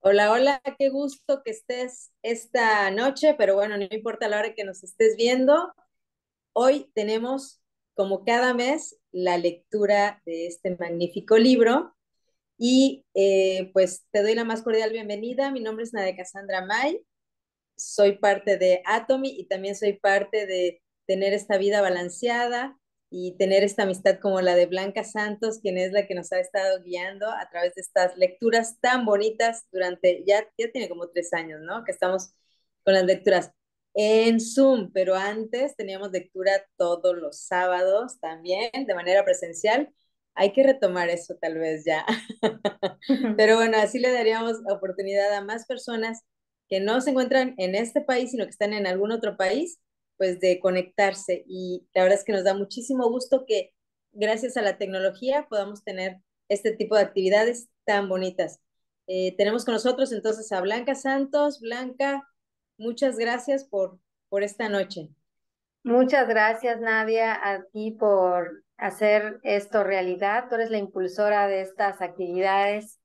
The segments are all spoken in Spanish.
Hola, hola, qué gusto que estés esta noche, pero bueno, no importa la hora que nos estés viendo. Hoy tenemos, como cada mes, la lectura de este magnífico libro. Y eh, pues te doy la más cordial bienvenida. Mi nombre es Nadia Cassandra May. Soy parte de Atomy y también soy parte de Tener esta vida balanceada, y tener esta amistad como la de Blanca Santos, quien es la que nos ha estado guiando a través de estas lecturas tan bonitas durante, ya, ya tiene como tres años, ¿no? Que estamos con las lecturas en Zoom, pero antes teníamos lectura todos los sábados también, de manera presencial. Hay que retomar eso tal vez ya. pero bueno, así le daríamos oportunidad a más personas que no se encuentran en este país, sino que están en algún otro país pues de conectarse y la verdad es que nos da muchísimo gusto que gracias a la tecnología podamos tener este tipo de actividades tan bonitas. Eh, tenemos con nosotros entonces a Blanca Santos. Blanca, muchas gracias por, por esta noche. Muchas gracias, Nadia, a ti por hacer esto realidad. Tú eres la impulsora de estas actividades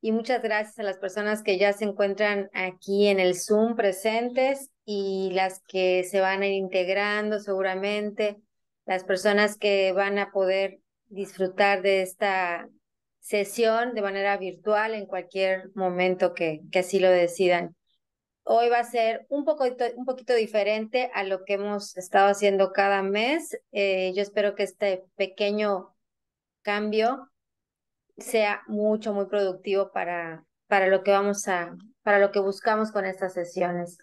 y muchas gracias a las personas que ya se encuentran aquí en el Zoom presentes y las que se van a ir integrando seguramente, las personas que van a poder disfrutar de esta sesión de manera virtual en cualquier momento que, que así lo decidan. Hoy va a ser un, poco, un poquito diferente a lo que hemos estado haciendo cada mes. Eh, yo espero que este pequeño cambio sea mucho, muy productivo para, para lo que vamos a, para lo que buscamos con estas sesiones.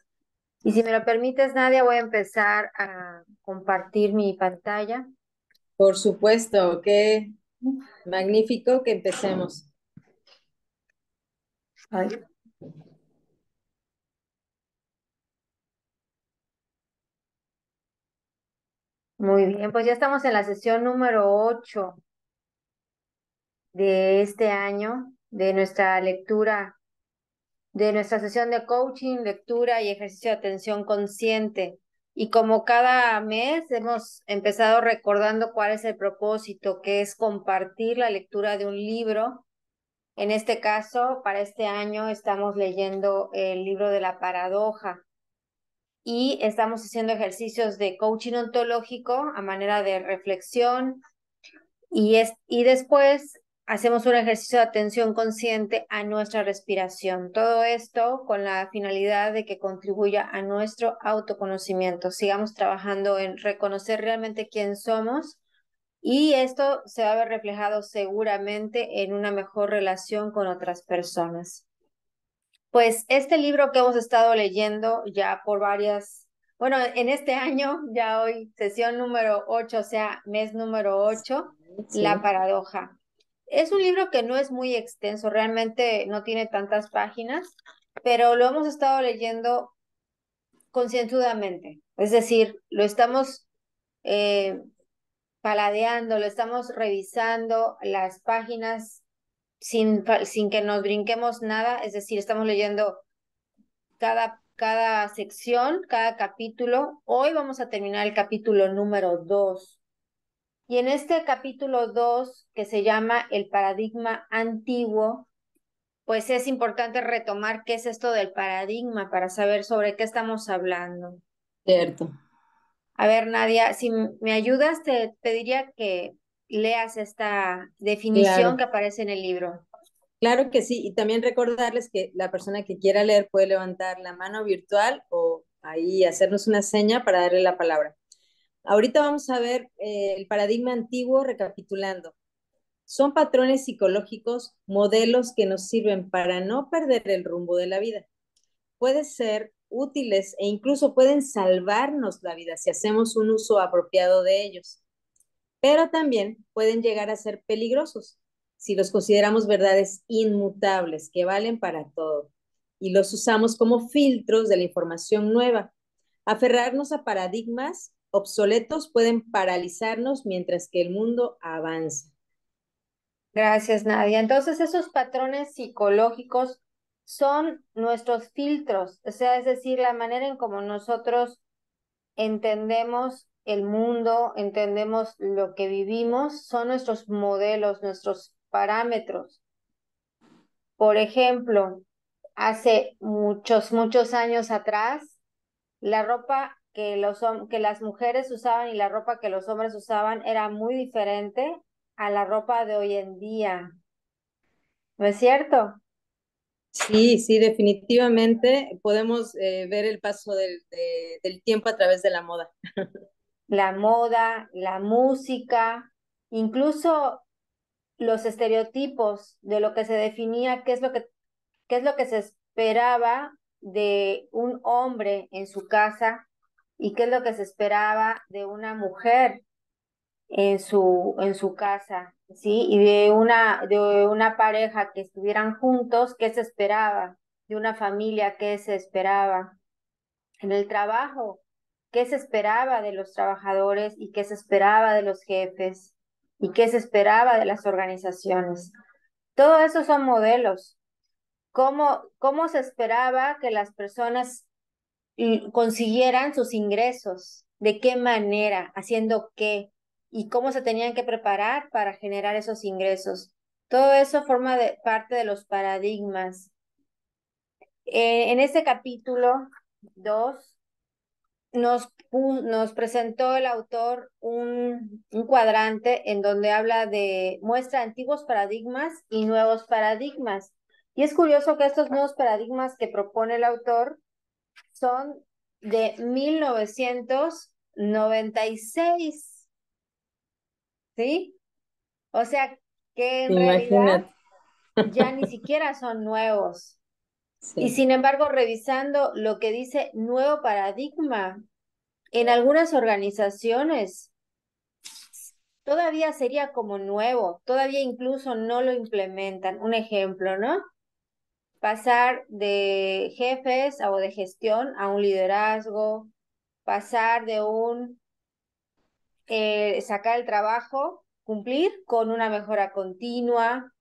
Y si me lo permites, Nadia, voy a empezar a compartir mi pantalla. Por supuesto, qué magnífico que empecemos. Muy bien, pues ya estamos en la sesión número 8 de este año, de nuestra lectura, de nuestra sesión de coaching, lectura y ejercicio de atención consciente. Y como cada mes hemos empezado recordando cuál es el propósito, que es compartir la lectura de un libro. En este caso, para este año estamos leyendo el libro de la paradoja y estamos haciendo ejercicios de coaching ontológico a manera de reflexión y, es, y después hacemos un ejercicio de atención consciente a nuestra respiración. Todo esto con la finalidad de que contribuya a nuestro autoconocimiento. Sigamos trabajando en reconocer realmente quién somos y esto se va a ver reflejado seguramente en una mejor relación con otras personas. Pues este libro que hemos estado leyendo ya por varias, bueno, en este año, ya hoy, sesión número 8, o sea, mes número 8, La paradoja. Es un libro que no es muy extenso, realmente no tiene tantas páginas, pero lo hemos estado leyendo concienzudamente. Es decir, lo estamos eh, paladeando, lo estamos revisando las páginas sin, sin que nos brinquemos nada, es decir, estamos leyendo cada, cada sección, cada capítulo. Hoy vamos a terminar el capítulo número 2 y en este capítulo 2, que se llama El paradigma antiguo, pues es importante retomar qué es esto del paradigma para saber sobre qué estamos hablando. Cierto. A ver, Nadia, si me ayudas, te pediría que leas esta definición que aparece en el libro. Claro que sí, y también recordarles que la persona que quiera leer puede levantar la mano virtual o ahí hacernos una seña para darle la palabra. Ahorita vamos a ver eh, el paradigma antiguo recapitulando. Son patrones psicológicos, modelos que nos sirven para no perder el rumbo de la vida. Pueden ser útiles e incluso pueden salvarnos la vida si hacemos un uso apropiado de ellos. Pero también pueden llegar a ser peligrosos si los consideramos verdades inmutables que valen para todo y los usamos como filtros de la información nueva. Aferrarnos a paradigmas obsoletos pueden paralizarnos mientras que el mundo avanza. Gracias, Nadia. Entonces, esos patrones psicológicos son nuestros filtros, o sea, es decir, la manera en cómo nosotros entendemos el mundo, entendemos lo que vivimos, son nuestros modelos, nuestros parámetros. Por ejemplo, hace muchos, muchos años atrás, la ropa que, los, que las mujeres usaban y la ropa que los hombres usaban era muy diferente a la ropa de hoy en día. ¿No es cierto? Sí, sí, definitivamente podemos eh, ver el paso del, del tiempo a través de la moda. La moda, la música, incluso los estereotipos de lo que se definía, qué es lo que, qué es lo que se esperaba de un hombre en su casa y qué es lo que se esperaba de una mujer en su, en su casa, ¿sí? Y de una, de una pareja que estuvieran juntos, ¿qué se esperaba? De una familia, ¿qué se esperaba? En el trabajo, ¿qué se esperaba de los trabajadores y qué se esperaba de los jefes? ¿Y qué se esperaba de las organizaciones? Todo eso son modelos. ¿Cómo, cómo se esperaba que las personas consiguieran sus ingresos? ¿De qué manera? ¿Haciendo qué? y cómo se tenían que preparar para generar esos ingresos. Todo eso forma parte de los paradigmas. Eh, en este capítulo 2 nos, nos presentó el autor un, un cuadrante en donde habla de muestra antiguos paradigmas y nuevos paradigmas. Y es curioso que estos nuevos paradigmas que propone el autor son de 1996. ¿sí? O sea, que en realidad ya ni siquiera son nuevos. Y sin embargo, revisando lo que dice nuevo paradigma, en algunas organizaciones todavía sería como nuevo, todavía incluso no lo implementan. Un ejemplo, ¿no? Pasar de jefes o de gestión a un liderazgo, pasar de un eh, sacar el trabajo, cumplir con una mejora continua,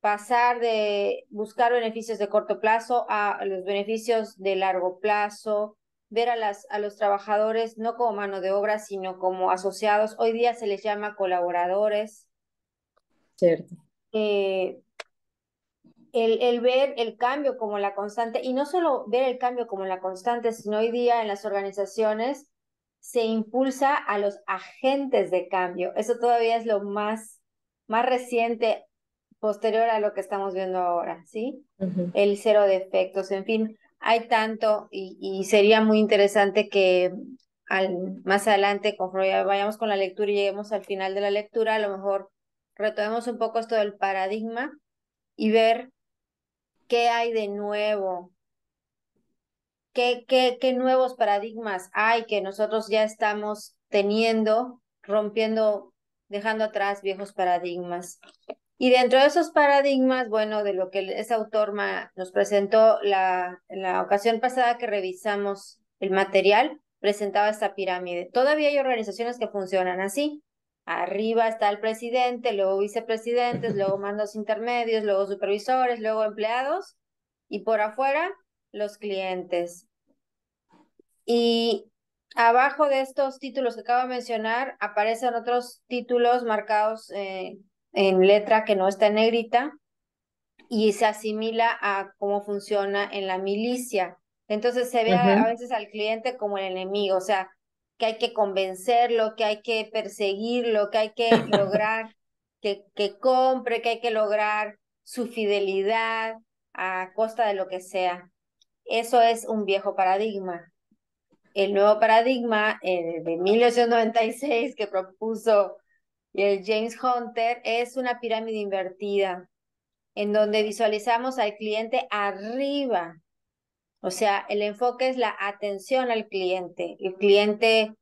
pasar de buscar beneficios de corto plazo a los beneficios de largo plazo, ver a, las, a los trabajadores no como mano de obra, sino como asociados. Hoy día se les llama colaboradores. Cierto. Eh, el, el, ver el cambio como la constante, y no solo ver el cambio como la constante, sino hoy día en las organizaciones se impulsa a los agentes de cambio. Eso todavía es lo más, más reciente, posterior a lo que estamos viendo ahora, ¿sí? El cero de efectos, en fin, hay tanto y, y sería muy interesante que al, más adelante, conforme vayamos con la lectura y lleguemos al final de la lectura, a lo mejor retomemos un poco esto del paradigma y ver qué hay de nuevo ¿Qué, qué, qué nuevos paradigmas hay que nosotros ya estamos teniendo, rompiendo, dejando atrás viejos paradigmas? Y dentro de esos paradigmas, bueno, de lo que ese autor nos presentó la, la ocasión pasada que revisamos el material, presentaba esta pirámide. Todavía hay organizaciones que funcionan así. Arriba está el presidente, luego vicepresidentes, luego mandos intermedios, luego supervisores, luego empleados y por afuera los clientes. Y abajo de estos títulos que acabo de mencionar aparecen otros títulos marcados eh, en letra que no está en negrita y se asimila a cómo funciona en la milicia. Entonces se ve a, veces al cliente como el enemigo, o sea, que hay que convencerlo, que hay que perseguirlo, que hay que lograr que, que compre, que hay que lograr su fidelidad a costa de lo que sea. Eso es un viejo paradigma. El nuevo paradigma eh, de 1996 que propuso el James Hunter es una pirámide invertida, en donde visualizamos al cliente arriba. O sea, el enfoque es la atención al cliente. El cliente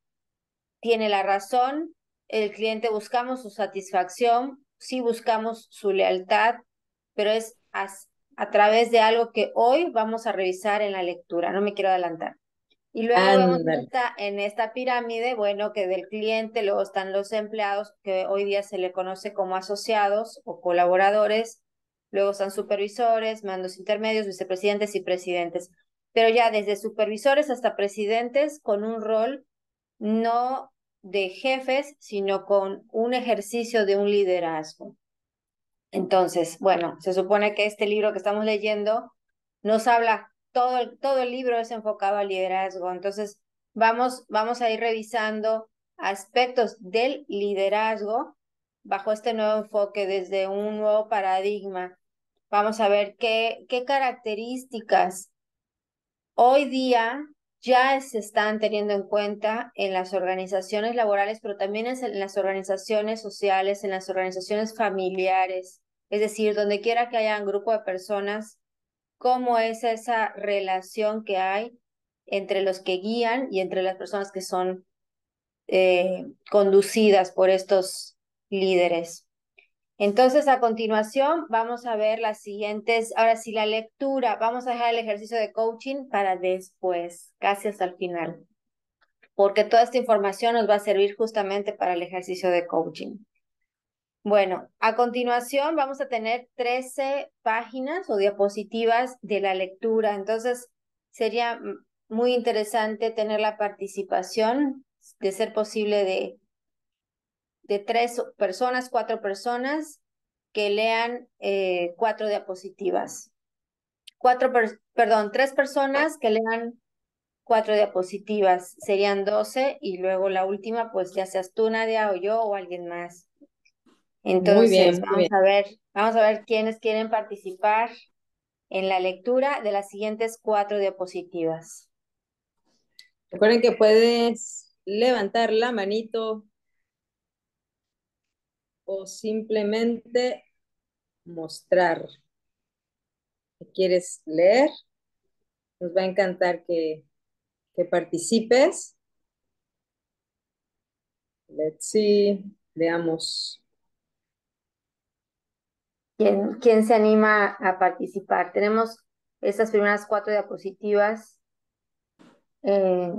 tiene la razón, el cliente buscamos su satisfacción, sí buscamos su lealtad, pero es a través de algo que hoy vamos a revisar en la lectura, no me quiero adelantar. Y luego vemos en esta pirámide, bueno, que del cliente, luego están los empleados, que hoy día se le conoce como asociados o colaboradores, luego están supervisores, mandos intermedios, vicepresidentes y presidentes. Pero ya desde supervisores hasta presidentes con un rol no de jefes, sino con un ejercicio de un liderazgo. Entonces, bueno, se supone que este libro que estamos leyendo nos habla, todo el, todo el libro es enfocado al liderazgo. Entonces, vamos, vamos a ir revisando aspectos del liderazgo bajo este nuevo enfoque, desde un nuevo paradigma. Vamos a ver qué, qué características hoy día ya se están teniendo en cuenta en las organizaciones laborales, pero también en las organizaciones sociales, en las organizaciones familiares, es decir, donde quiera que haya un grupo de personas, cómo es esa relación que hay entre los que guían y entre las personas que son eh, conducidas por estos líderes. Entonces, a continuación, vamos a ver las siguientes, ahora sí, la lectura, vamos a dejar el ejercicio de coaching para después, casi hasta el final, porque toda esta información nos va a servir justamente para el ejercicio de coaching. Bueno, a continuación vamos a tener 13 páginas o diapositivas de la lectura, entonces sería muy interesante tener la participación, de ser posible, de de tres personas, cuatro personas que lean eh, cuatro diapositivas. Cuatro, perdón, tres personas que lean cuatro diapositivas. Serían doce y luego la última, pues ya seas tú, Nadia, o yo, o alguien más. Entonces, vamos a ver, vamos a ver quiénes quieren participar en la lectura de las siguientes cuatro diapositivas. Recuerden que puedes levantar la manito o simplemente mostrar. ¿Quieres leer? Nos va a encantar que, que participes. Let's see. Veamos. ¿Quién, ¿Quién se anima a participar? Tenemos estas primeras cuatro diapositivas. Eh,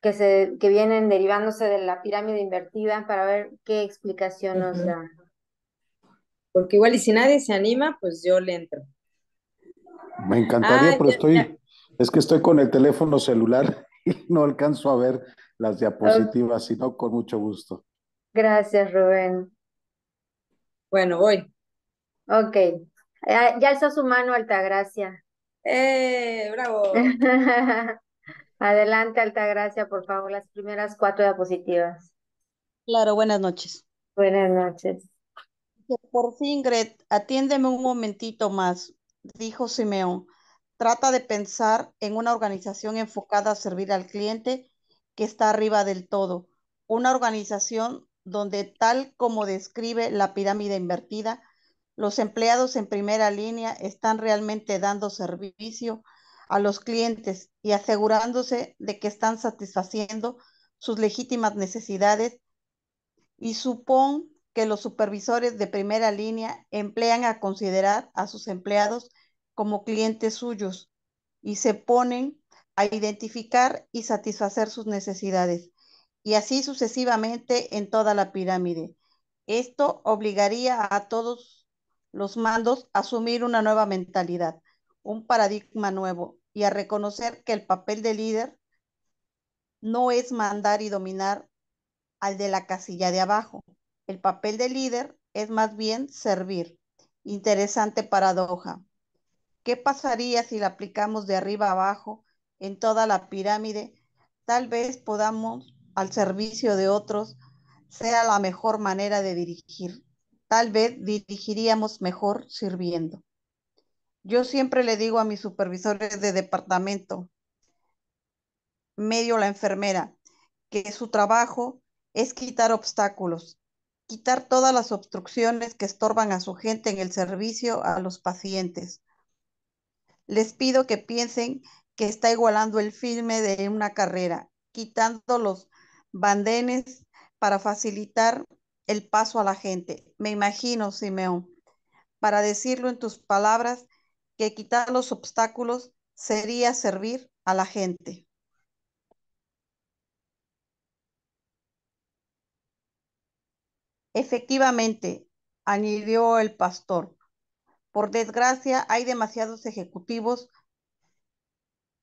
que, se, que vienen derivándose de la pirámide invertida para ver qué explicación nos da. Porque igual y si nadie se anima, pues yo le entro. Me encantaría, ah, pero estoy, es que estoy con el teléfono celular y no alcanzo a ver las diapositivas, sino con mucho gusto. Gracias, Rubén. Bueno, voy. Ok. Ya, ya alzó su mano, Altagracia. ¡Eh! ¡Bravo! Adelante, Altagracia, por favor, las primeras cuatro diapositivas. Claro, buenas noches. Buenas noches. Por fin, Gret, atiéndeme un momentito más, dijo Simeón. Trata de pensar en una organización enfocada a servir al cliente que está arriba del todo. Una organización donde, tal como describe la pirámide invertida, los empleados en primera línea están realmente dando servicio a los clientes y asegurándose de que están satisfaciendo sus legítimas necesidades y supón que los supervisores de primera línea emplean a considerar a sus empleados como clientes suyos y se ponen a identificar y satisfacer sus necesidades y así sucesivamente en toda la pirámide. Esto obligaría a todos los mandos a asumir una nueva mentalidad, un paradigma nuevo, y a reconocer que el papel de líder no es mandar y dominar al de la casilla de abajo. El papel de líder es más bien servir. Interesante paradoja. ¿Qué pasaría si la aplicamos de arriba abajo en toda la pirámide? Tal vez podamos, al servicio de otros, sea la mejor manera de dirigir. Tal vez dirigiríamos mejor sirviendo. Yo siempre le digo a mis supervisores de departamento, medio la enfermera, que su trabajo es quitar obstáculos, quitar todas las obstrucciones que estorban a su gente en el servicio a los pacientes. Les pido que piensen que está igualando el filme de una carrera, quitando los bandenes para facilitar el paso a la gente. Me imagino, Simeón, para decirlo en tus palabras, que quitar los obstáculos sería servir a la gente. Efectivamente, añadió el pastor. Por desgracia, hay demasiados ejecutivos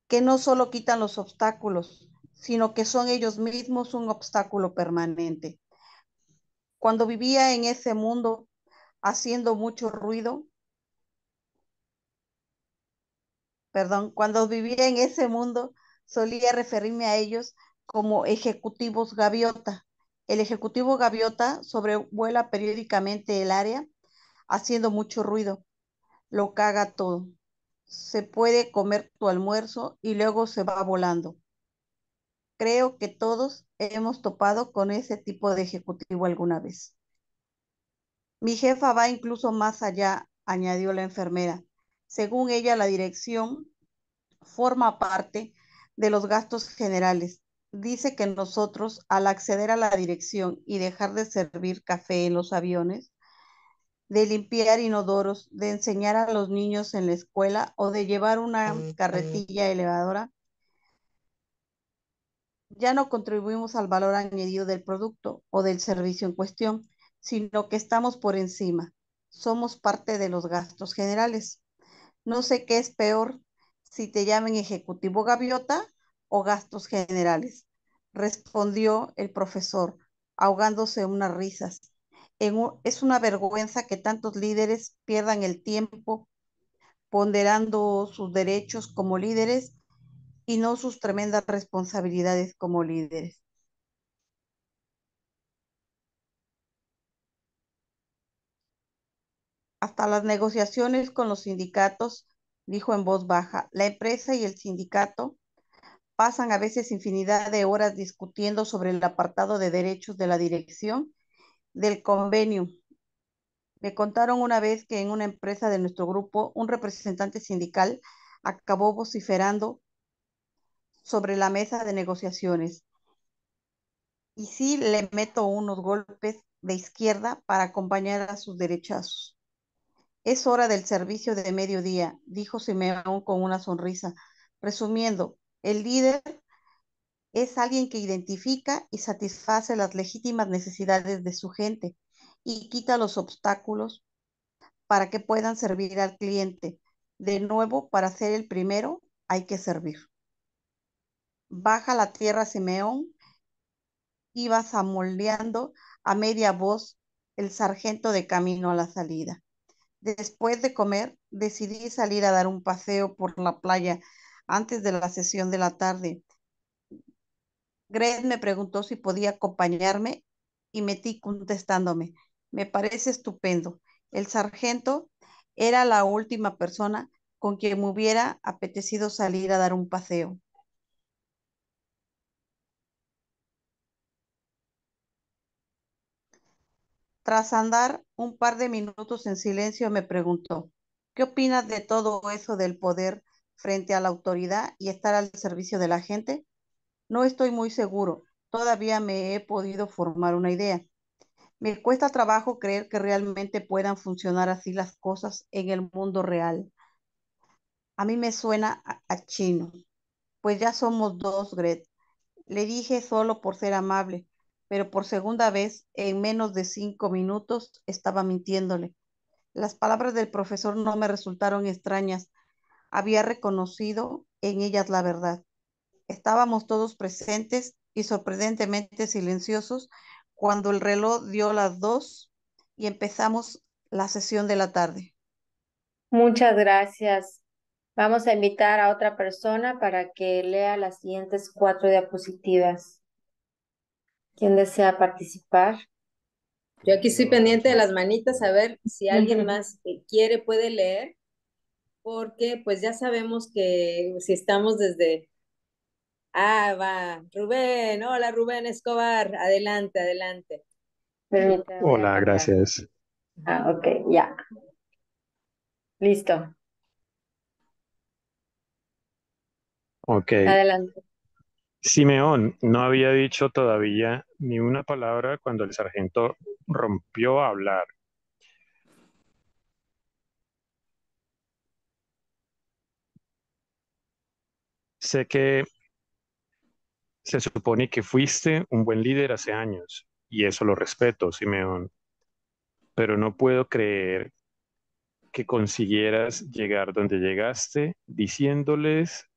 que no solo quitan los obstáculos, sino que son ellos mismos un obstáculo permanente. Cuando vivía en ese mundo haciendo mucho ruido, perdón, cuando vivía en ese mundo solía referirme a ellos como ejecutivos gaviota. El ejecutivo gaviota sobrevuela periódicamente el área haciendo mucho ruido. Lo caga todo. Se puede comer tu almuerzo y luego se va volando. Creo que todos hemos topado con ese tipo de ejecutivo alguna vez. Mi jefa va incluso más allá, añadió la enfermera. Según ella, la dirección forma parte de los gastos generales. Dice que nosotros, al acceder a la dirección y dejar de servir café en los aviones, de limpiar inodoros, de enseñar a los niños en la escuela o de llevar una carretilla elevadora, ya no contribuimos al valor añadido del producto o del servicio en cuestión, sino que estamos por encima. Somos parte de los gastos generales. No sé qué es peor, si te llamen ejecutivo gaviota o gastos generales, respondió el profesor, ahogándose unas risas. es una vergüenza que tantos líderes pierdan el tiempo ponderando sus derechos como líderes y no sus tremendas responsabilidades como líderes. Hasta las negociaciones con los sindicatos, dijo en voz baja, la empresa y el sindicato pasan a veces infinidad de horas discutiendo sobre el apartado de derechos de la dirección del convenio. Me contaron una vez que en una empresa de nuestro grupo, un representante sindical acabó vociferando sobre la mesa de negociaciones. Y sí le meto unos golpes de izquierda para acompañar a sus derechazos. Es hora del servicio de mediodía, dijo Simeón con una sonrisa. Resumiendo, el líder es alguien que identifica y satisface las legítimas necesidades de su gente y quita los obstáculos para que puedan servir al cliente. De nuevo, para ser el primero hay que servir. Baja la tierra Simeón, iba zamoldeando a media voz el sargento de camino a la salida. Después de comer, decidí salir a dar un paseo por la playa antes de la sesión de la tarde. Greg me preguntó si podía acompañarme y metí contestándome. Me parece estupendo. El sargento era la última persona con quien me hubiera apetecido salir a dar un paseo. Tras andar un par de minutos en silencio, me preguntó, ¿qué opinas de todo eso del poder frente a la autoridad y estar al servicio de la gente? No estoy muy seguro, todavía me he podido formar una idea. Me cuesta trabajo creer que realmente puedan funcionar así las cosas en el mundo real. A mí me suena a, chino. Pues ya somos dos, Gret. Le dije solo por ser amable, pero por segunda vez, en menos de cinco minutos, estaba mintiéndole. Las palabras del profesor no me resultaron extrañas. Había reconocido en ellas la verdad. Estábamos todos presentes y sorprendentemente silenciosos cuando el reloj dio las dos y empezamos la sesión de la tarde. Muchas gracias. Vamos a invitar a otra persona para que lea las siguientes cuatro diapositivas. ¿Quién desea participar? Yo aquí estoy pendiente de las manitas a ver si alguien más quiere puede leer, porque pues ya sabemos que si estamos desde... Ah, va, Rubén, hola Rubén Escobar, adelante, adelante. Hola, gracias. Ah, ok, ya. Listo. Ok. Adelante. Simeón no había dicho todavía ni una palabra cuando el sargento rompió a hablar. Sé que se supone que fuiste un buen líder hace años, y eso lo respeto, Simeón, pero no puedo creer que consiguieras llegar donde llegaste diciéndoles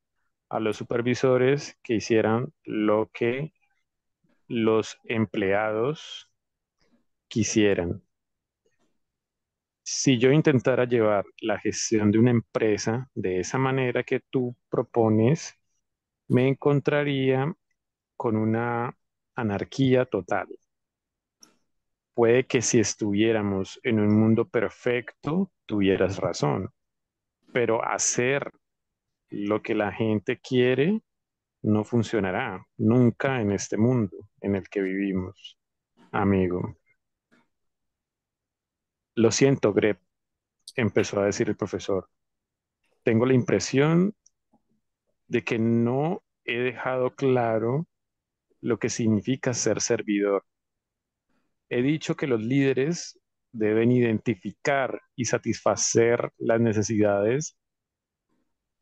a los supervisores que hicieran lo que los empleados quisieran. Si yo intentara llevar la gestión de una empresa de esa manera que tú propones, me encontraría con una anarquía total. Puede que si estuviéramos en un mundo perfecto, tuvieras razón, pero hacer lo que la gente quiere no funcionará nunca en este mundo en el que vivimos, amigo. Lo siento, Greb, empezó a decir el profesor. Tengo la impresión de que no he dejado claro lo que significa ser servidor. He dicho que los líderes deben identificar y satisfacer las necesidades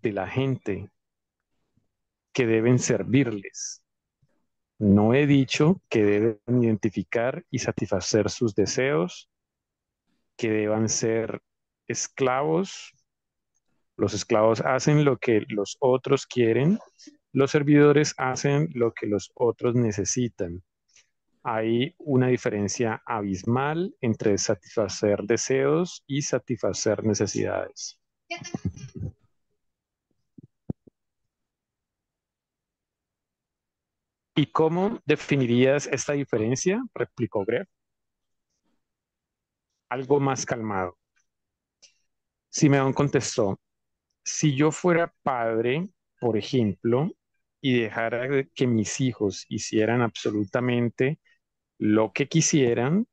de la gente que deben servirles. No he dicho que deben identificar y satisfacer sus deseos, que deban ser esclavos. Los esclavos hacen lo que los otros quieren, los servidores hacen lo que los otros necesitan. Hay una diferencia abismal entre satisfacer deseos y satisfacer necesidades. ¿Y cómo definirías esta diferencia? replicó Greg. Algo más calmado. Simeón contestó, si yo fuera padre, por ejemplo, y dejara que mis hijos hicieran absolutamente lo que quisieran,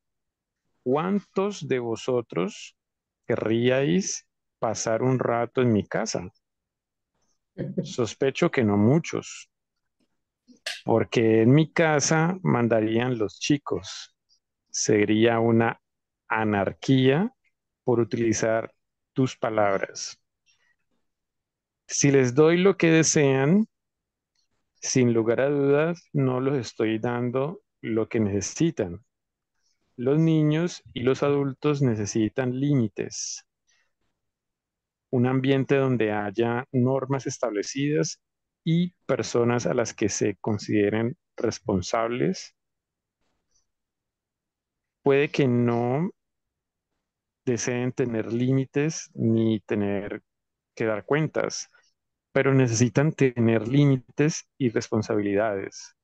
¿cuántos de vosotros querríais pasar un rato en mi casa? Sospecho que no muchos porque en mi casa mandarían los chicos. Sería una anarquía por utilizar tus palabras. Si les doy lo que desean, sin lugar a dudas, no los estoy dando lo que necesitan. Los niños y los adultos necesitan límites, un ambiente donde haya normas establecidas y personas a las que se consideren responsables. Puede que no deseen tener límites ni tener que dar cuentas, pero necesitan tener límites y responsabilidades.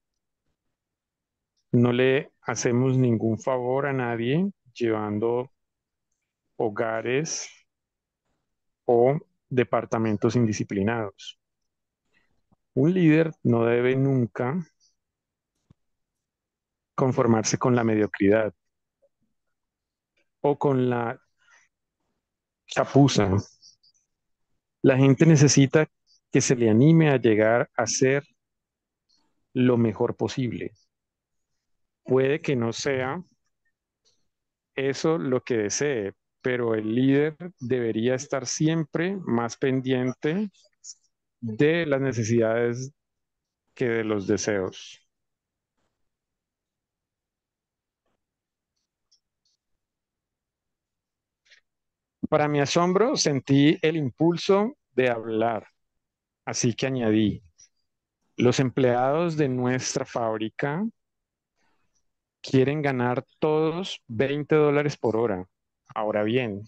No le hacemos ningún favor a nadie llevando hogares o departamentos indisciplinados. Un líder no debe nunca conformarse con la mediocridad o con la chapuza. La gente necesita que se le anime a llegar a ser lo mejor posible. Puede que no sea eso lo que desee, pero el líder debería estar siempre más pendiente de las necesidades que de los deseos. Para mi asombro, sentí el impulso de hablar, así que añadí, los empleados de nuestra fábrica quieren ganar todos 20 dólares por hora. Ahora bien,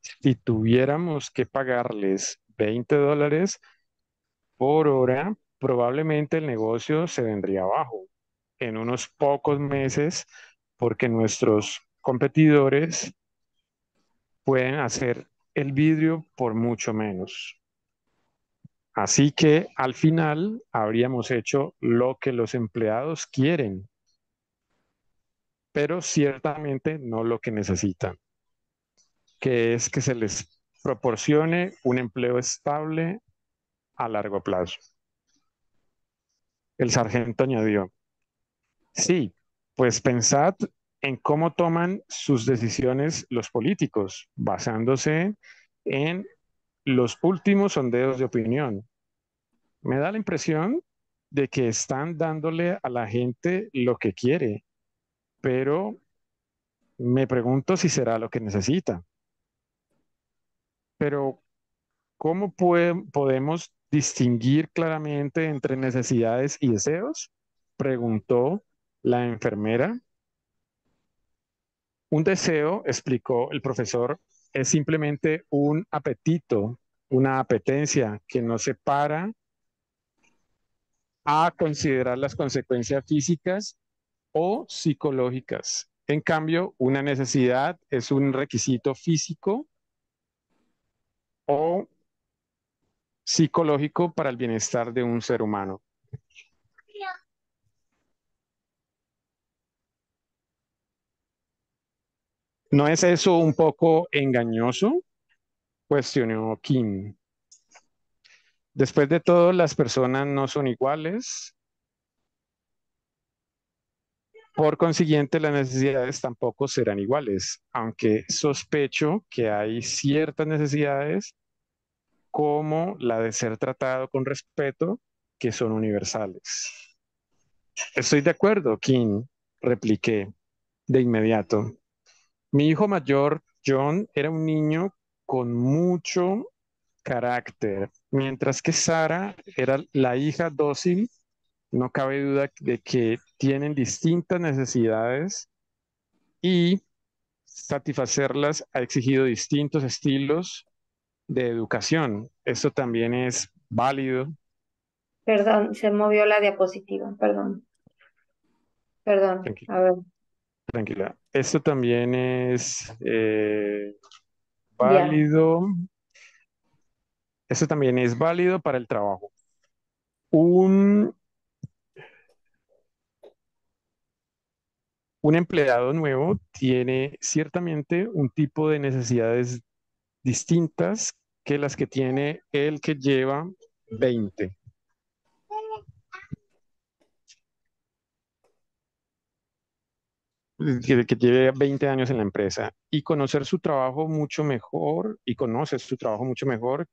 si tuviéramos que pagarles 20 dólares, por hora, probablemente el negocio se vendría abajo en unos pocos meses porque nuestros competidores pueden hacer el vidrio por mucho menos. Así que al final habríamos hecho lo que los empleados quieren, pero ciertamente no lo que necesitan, que es que se les proporcione un empleo estable a largo plazo. El sargento añadió, sí, pues pensad en cómo toman sus decisiones los políticos, basándose en los últimos sondeos de opinión. Me da la impresión de que están dándole a la gente lo que quiere, pero me pregunto si será lo que necesita. Pero, ¿cómo podemos distinguir claramente entre necesidades y deseos? Preguntó la enfermera. Un deseo, explicó el profesor, es simplemente un apetito, una apetencia que no se para a considerar las consecuencias físicas o psicológicas. En cambio, una necesidad es un requisito físico o psicológico para el bienestar de un ser humano. ¿No es eso un poco engañoso? Cuestionó Kim. Después de todo, las personas no son iguales. Por consiguiente, las necesidades tampoco serán iguales, aunque sospecho que hay ciertas necesidades, como la de ser tratado con respeto, que son universales. Estoy de acuerdo, Kim, repliqué de inmediato. Mi hijo mayor, John, era un niño con mucho carácter, mientras que Sara era la hija dócil. No cabe duda de que tienen distintas necesidades y satisfacerlas ha exigido distintos estilos de educación. Esto también es válido. Perdón, se movió la diapositiva, perdón. Perdón, a ver. Tranquila. Esto también es eh, válido. Esto también es válido para el trabajo. Un, un empleado nuevo tiene ciertamente un tipo de necesidades distintas que las que tiene el que lleva 20. que, lleve 20 años en la empresa y conocer su trabajo mucho mejor y conoce su trabajo mucho mejor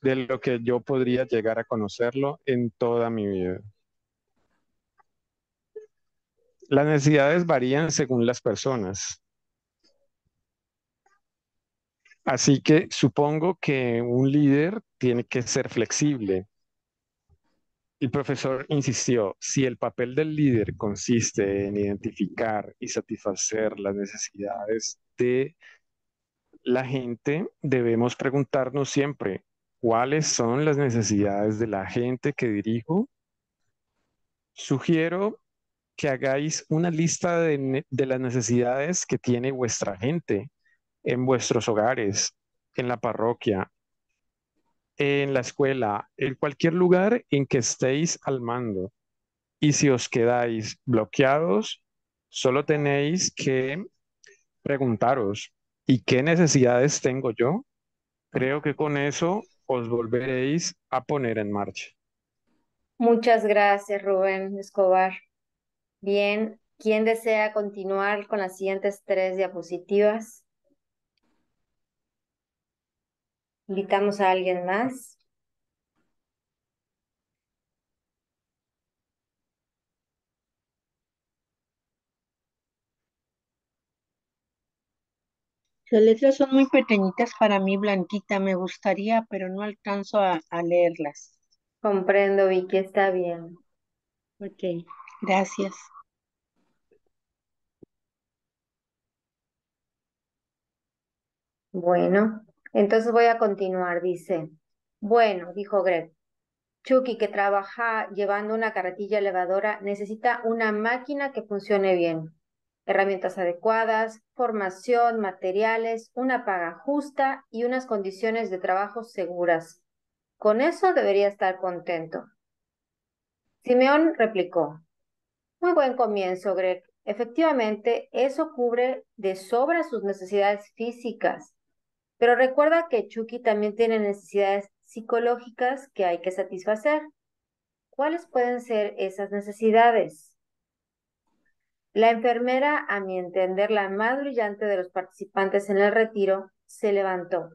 de lo que yo podría llegar a conocerlo en toda mi vida. Las necesidades varían según las personas. Así que supongo que un líder tiene que ser flexible. El profesor insistió, si el papel del líder consiste en identificar y satisfacer las necesidades de la gente, debemos preguntarnos siempre, ¿cuáles son las necesidades de la gente que dirijo? Sugiero que hagáis una lista de, las necesidades que tiene vuestra gente en vuestros hogares, en la parroquia, en la escuela, en cualquier lugar en que estéis al mando. Y si os quedáis bloqueados, solo tenéis que preguntaros, ¿y qué necesidades tengo yo? Creo que con eso os volveréis a poner en marcha. Muchas gracias, Rubén Escobar. Bien, ¿quién desea continuar con las siguientes tres diapositivas? Invitamos a alguien más. Las letras son muy pequeñitas para mí, Blanquita. Me gustaría, pero no alcanzo a, a leerlas. Comprendo, Vicky, está bien. Ok, gracias. Bueno, entonces voy a continuar, dice. Bueno, dijo Greg. Chucky, que trabaja llevando una carretilla elevadora, necesita una máquina que funcione bien. Herramientas adecuadas, formación, materiales, una paga justa y unas condiciones de trabajo seguras. Con eso debería estar contento. Simeón replicó. Muy buen comienzo, Greg. Efectivamente, eso cubre de sobra sus necesidades físicas. Pero recuerda que Chucky también tiene necesidades psicológicas que hay que satisfacer. ¿Cuáles pueden ser esas necesidades? La enfermera, a mi entender la más brillante de los participantes en el retiro, se levantó,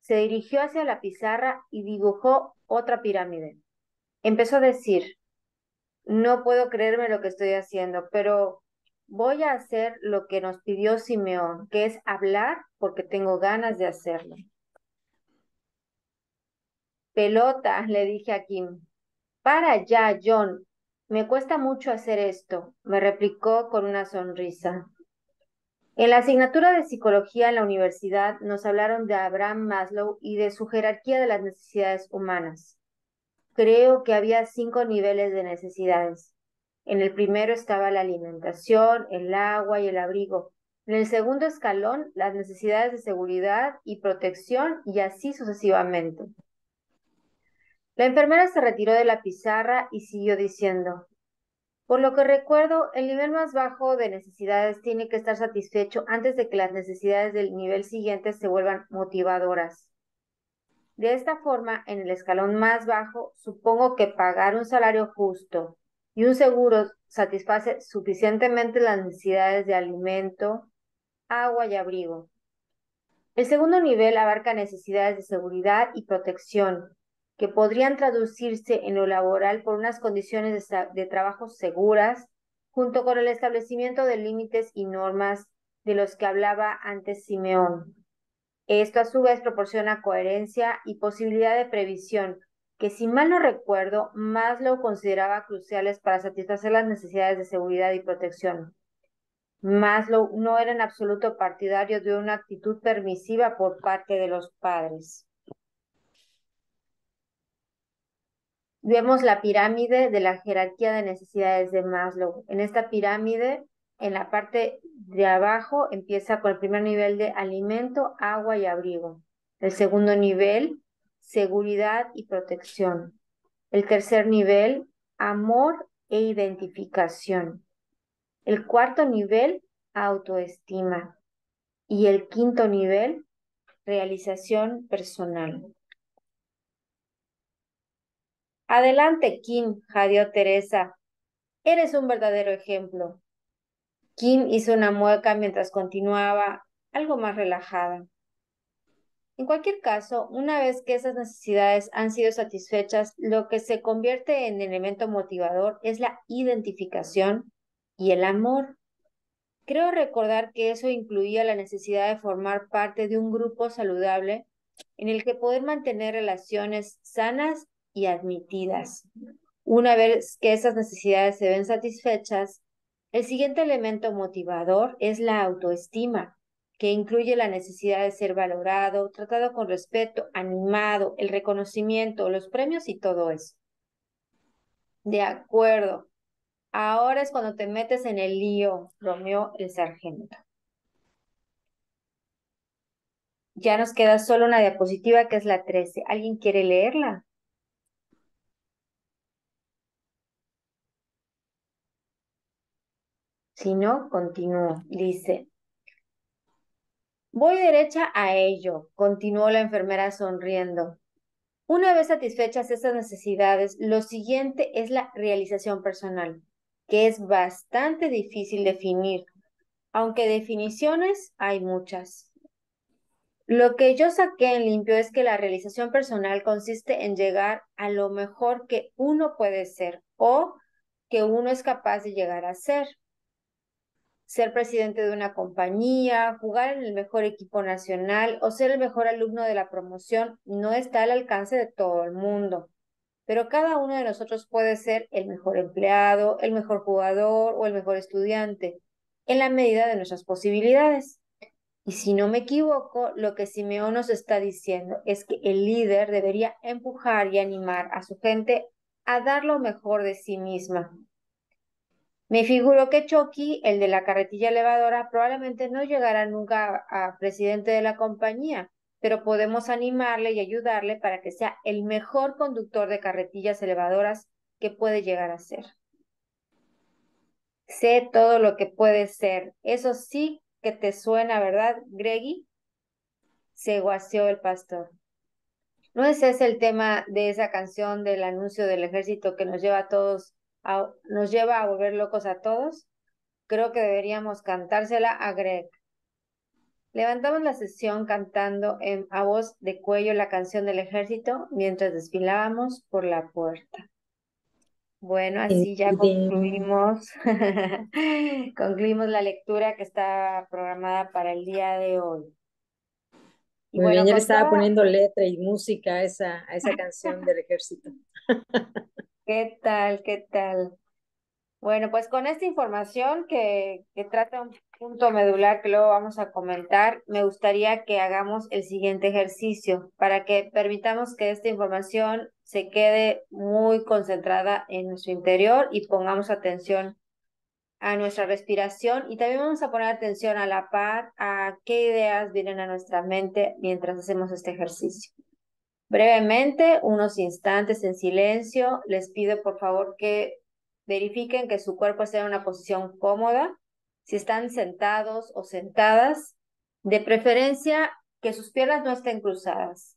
se dirigió hacia la pizarra y dibujó otra pirámide. Empezó a decir, no puedo creerme lo que estoy haciendo, pero voy a hacer lo que nos pidió Simeón, que es hablar porque tengo ganas de hacerlo. Pelota, le dije a Kim. Para ya, John. Me cuesta mucho hacer esto, me replicó con una sonrisa. En la asignatura de psicología en la universidad nos hablaron de Abraham Maslow y de su jerarquía de las necesidades humanas. Creo que había cinco niveles de necesidades. En el primero estaba la alimentación, el agua y el abrigo. En el segundo escalón, las necesidades de seguridad y protección y así sucesivamente. La enfermera se retiró de la pizarra y siguió diciendo, por lo que recuerdo, el nivel más bajo de necesidades tiene que estar satisfecho antes de que las necesidades del nivel siguiente se vuelvan motivadoras. De esta forma, en el escalón más bajo, supongo que pagar un salario justo y un seguro satisface suficientemente las necesidades de alimento, agua y abrigo. El segundo nivel abarca necesidades de seguridad y protección, que podrían traducirse en lo laboral por unas condiciones de, trabajo seguras, junto con el establecimiento de límites y normas de los que hablaba antes Simeón. Esto a su vez proporciona coherencia y posibilidad de previsión, que si mal no recuerdo, Maslow consideraba cruciales para satisfacer las necesidades de seguridad y protección. Maslow no era en absoluto partidario de una actitud permisiva por parte de los padres. Vemos la pirámide de la jerarquía de necesidades de Maslow. En esta pirámide, en la parte de abajo, empieza con el primer nivel de alimento, agua y abrigo. El segundo nivel, seguridad y protección. El tercer nivel, amor e identificación. El cuarto nivel, autoestima. Y el quinto nivel, realización personal. Adelante, Kim, jadeó Teresa. Eres un verdadero ejemplo. Kim hizo una mueca mientras continuaba, algo más relajada. En cualquier caso, una vez que esas necesidades han sido satisfechas, lo que se convierte en elemento motivador es la identificación y el amor. Creo recordar que eso incluía la necesidad de formar parte de un grupo saludable en el que poder mantener relaciones sanas y admitidas. Una vez que esas necesidades se ven satisfechas, el siguiente elemento motivador es la autoestima, que incluye la necesidad de ser valorado, tratado con respeto, animado, el reconocimiento, los premios y todo eso. De acuerdo. Ahora es cuando te metes en el lío, Romeo el sargento. Ya nos queda solo una diapositiva que es la 13. ¿Alguien quiere leerla? Si no, continúo. Dice, voy derecha a ello, continuó la enfermera sonriendo. Una vez satisfechas esas necesidades, lo siguiente es la realización personal, que es bastante difícil definir, aunque definiciones hay muchas. Lo que yo saqué en limpio es que la realización personal consiste en llegar a lo mejor que uno puede ser o que uno es capaz de llegar a ser ser presidente de una compañía, jugar en el mejor equipo nacional o ser el mejor alumno de la promoción no está al alcance de todo el mundo. Pero cada uno de nosotros puede ser el mejor empleado, el mejor jugador o el mejor estudiante, en la medida de nuestras posibilidades. Y si no me equivoco, lo que Simeón nos está diciendo es que el líder debería empujar y animar a su gente a dar lo mejor de sí misma, me figuro que Chucky, el de la carretilla elevadora, probablemente no llegará nunca a, presidente de la compañía, pero podemos animarle y ayudarle para que sea el mejor conductor de carretillas elevadoras que puede llegar a ser. Sé todo lo que puede ser. Eso sí que te suena, ¿verdad, Greggy? Se guaseó el pastor. ¿No es ese el tema de esa canción del anuncio del ejército que nos lleva a todos nos lleva a volver locos a todos, creo que deberíamos cantársela a Greg. Levantamos la sesión cantando en, a voz de cuello la canción del ejército mientras desfilábamos por la puerta. Bueno, así ya concluimos, concluimos la lectura que está programada para el día de hoy. Y Muy bien, ya le estaba poniendo letra y música a esa, a esa canción del ejército. ¿Qué tal? ¿Qué tal? Bueno, pues con esta información que, que trata un punto medular que luego vamos a comentar, me gustaría que hagamos el siguiente ejercicio para que permitamos que esta información se quede muy concentrada en nuestro interior y pongamos atención a nuestra respiración y también vamos a poner atención a la paz, a qué ideas vienen a nuestra mente mientras hacemos este ejercicio. Brevemente, unos instantes en silencio, les pido por favor que verifiquen que su cuerpo esté en una posición cómoda, si están sentados o sentadas, de preferencia que sus piernas no estén cruzadas.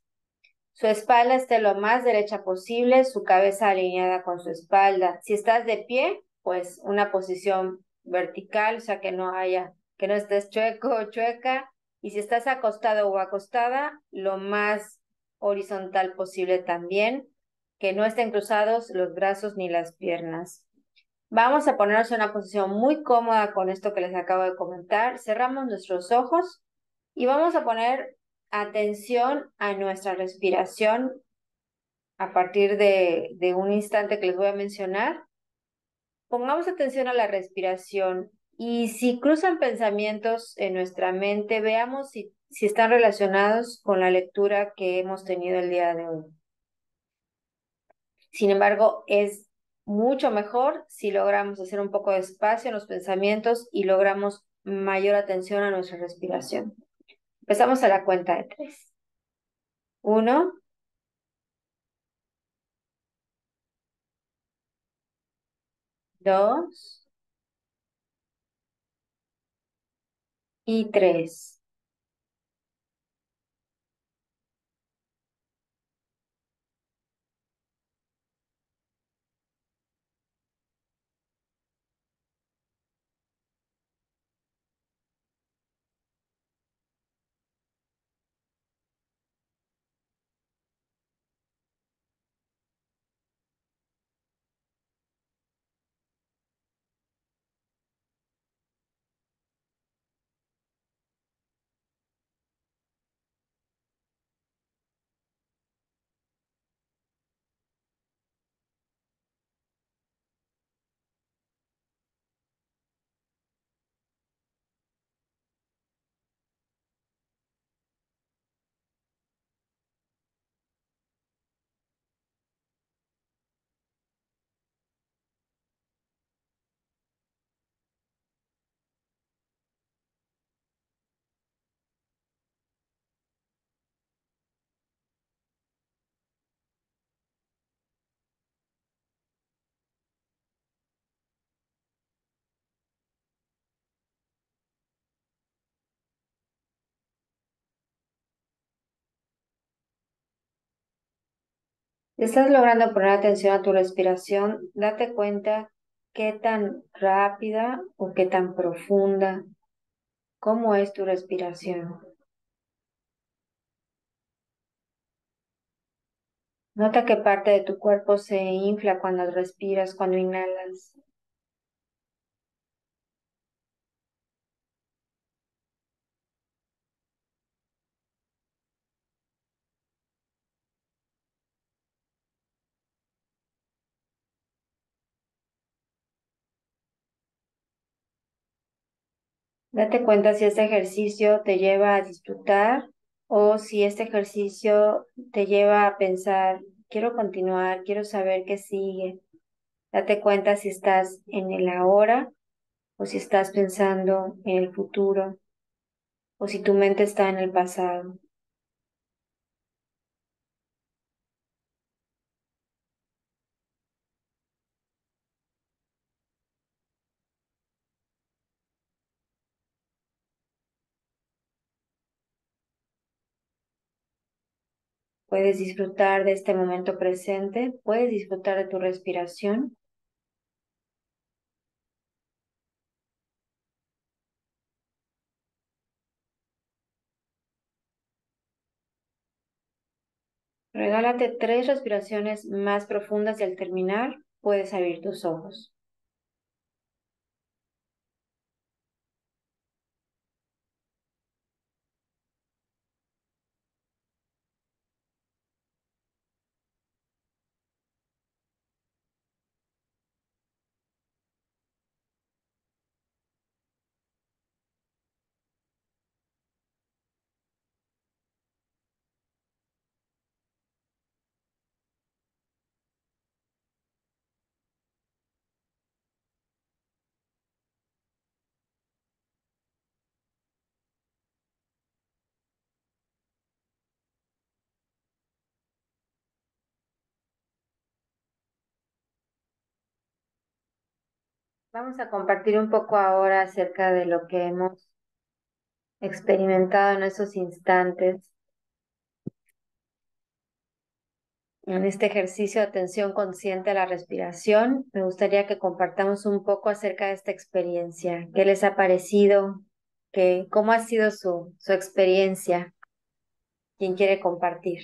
Su espalda esté lo más derecha posible, su cabeza alineada con su espalda. Si estás de pie, pues una posición vertical, o sea que no haya, que no estés chueco o chueca. Y si estás acostado o acostada, lo más horizontal posible también, que no estén cruzados los brazos ni las piernas. Vamos a ponernos en una posición muy cómoda con esto que les acabo de comentar. Cerramos nuestros ojos y vamos a poner atención a nuestra respiración a partir de, de un instante que les voy a mencionar pongamos atención a la respiración y si cruzan pensamientos en nuestra mente, veamos si, si están relacionados con la lectura que hemos tenido el día de hoy. Sin embargo, es mucho mejor si logramos hacer un poco de espacio en los pensamientos y logramos mayor atención a nuestra respiración. Empezamos a la cuenta de tres. Uno, dos y tres. Estás logrando poner atención a tu respiración, date cuenta qué tan rápida o qué tan profunda, cómo es tu respiración. Nota qué parte de tu cuerpo se infla cuando respiras, cuando inhalas. Date cuenta si este ejercicio te lleva a disfrutar o si este ejercicio te lleva a pensar, quiero continuar, quiero saber qué sigue. Date cuenta si estás en el ahora o si estás pensando en el futuro o si tu mente está en el pasado. Puedes disfrutar de este momento presente, puedes disfrutar de tu respiración. Regálate tres respiraciones más profundas y al terminar puedes abrir tus ojos. Vamos a compartir un poco ahora acerca de lo que hemos experimentado en esos instantes, en este ejercicio de atención consciente a la respiración. Me gustaría que compartamos un poco acerca de esta experiencia. ¿Qué les ha parecido? ¿Qué, ¿Cómo ha sido su, su experiencia? ¿Quién quiere compartir?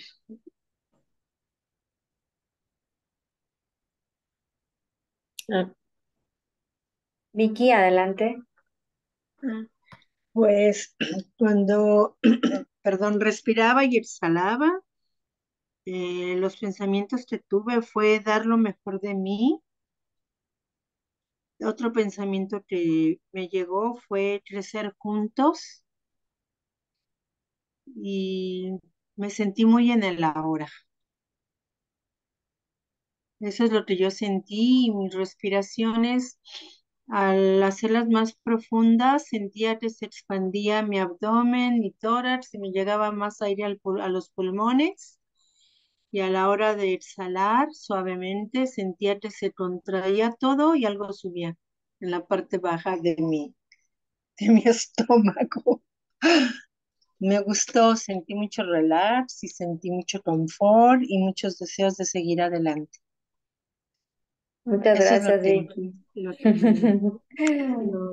Ah, Vicky, adelante. ah, Pues cuando, perdón, respiraba y exhalaba, eh, los pensamientos que tuve fue dar lo mejor de mí. Otro pensamiento que me llegó fue crecer juntos y me sentí muy en el ahora. Eso es lo que yo sentí y mis respiraciones, al hacerlas más profundas, sentía que se expandía mi abdomen, mi tórax y me llegaba más aire al a los pulmones. Y a la hora de exhalar suavemente, sentía que se contraía todo y algo subía en la parte baja de mi, de mi estómago. Me gustó, sentí mucho relax y sentí mucho confort y muchos deseos de seguir adelante. Muchas Eso gracias, Vicky.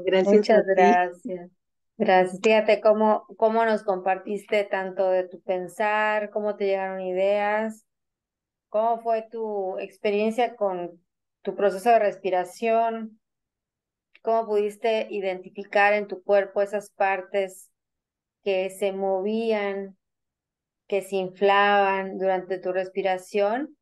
gracias Muchas gracias. Gracias. Fíjate cómo, cómo nos compartiste tanto de tu pensar, cómo te llegaron ideas, cómo fue tu experiencia con tu proceso de respiración, cómo pudiste identificar en tu cuerpo esas partes que se movían, que se inflaban durante tu respiración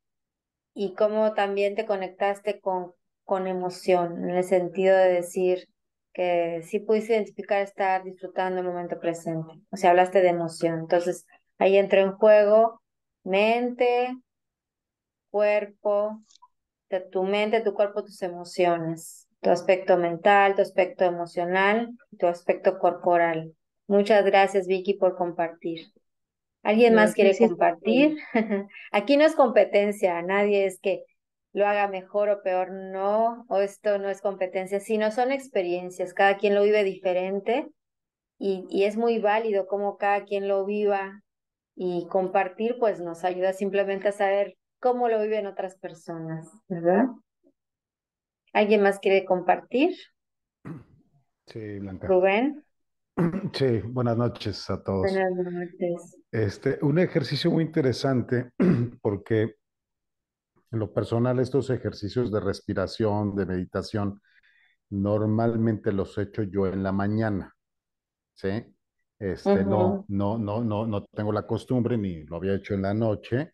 y cómo también te conectaste con, con emoción, en el sentido de decir que sí pudiste identificar estar disfrutando el momento presente. O sea, hablaste de emoción. Entonces, ahí entró en juego mente, cuerpo, tu mente, tu cuerpo, tus emociones, tu aspecto mental, tu aspecto emocional, tu aspecto corporal. Muchas gracias, Vicky, por compartir. ¿Alguien No, más quiere compartir? Aquí no es competencia, nadie es que lo haga mejor o peor, no, o esto no es competencia, sino son experiencias, cada quien lo vive diferente y, y es muy válido como cada quien lo viva y compartir pues nos ayuda simplemente a saber cómo lo viven otras personas, ¿verdad? ¿Alguien más quiere compartir? Sí, Blanca. Rubén, Sí, buenas noches a todos. buenas noches. Este, un ejercicio muy interesante porque en lo personal estos ejercicios de respiración, de meditación, normalmente los he hecho yo en la mañana, ¿sí? Este, no, Ujú. no, no, no, no tengo la costumbre ni lo había hecho en la noche.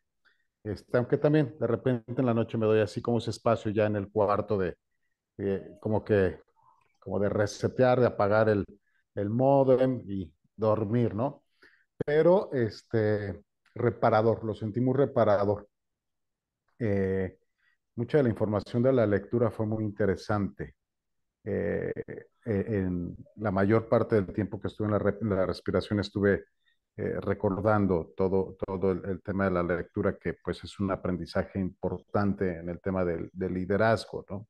Este, aunque también de repente en la noche me doy así como ese espacio ya en el cuarto de, eh, como que, como de resetear, de apagar el, el módem y dormir, ¿no? Pero, este, reparador, lo sentí muy reparador. Eh, mucha de la información de la lectura fue muy interesante. Eh, eh, en la mayor parte del tiempo que estuve en la, re- la respiración estuve eh, recordando todo, todo el, el tema de la lectura, que pues es un aprendizaje importante en el tema del, del liderazgo, ¿no?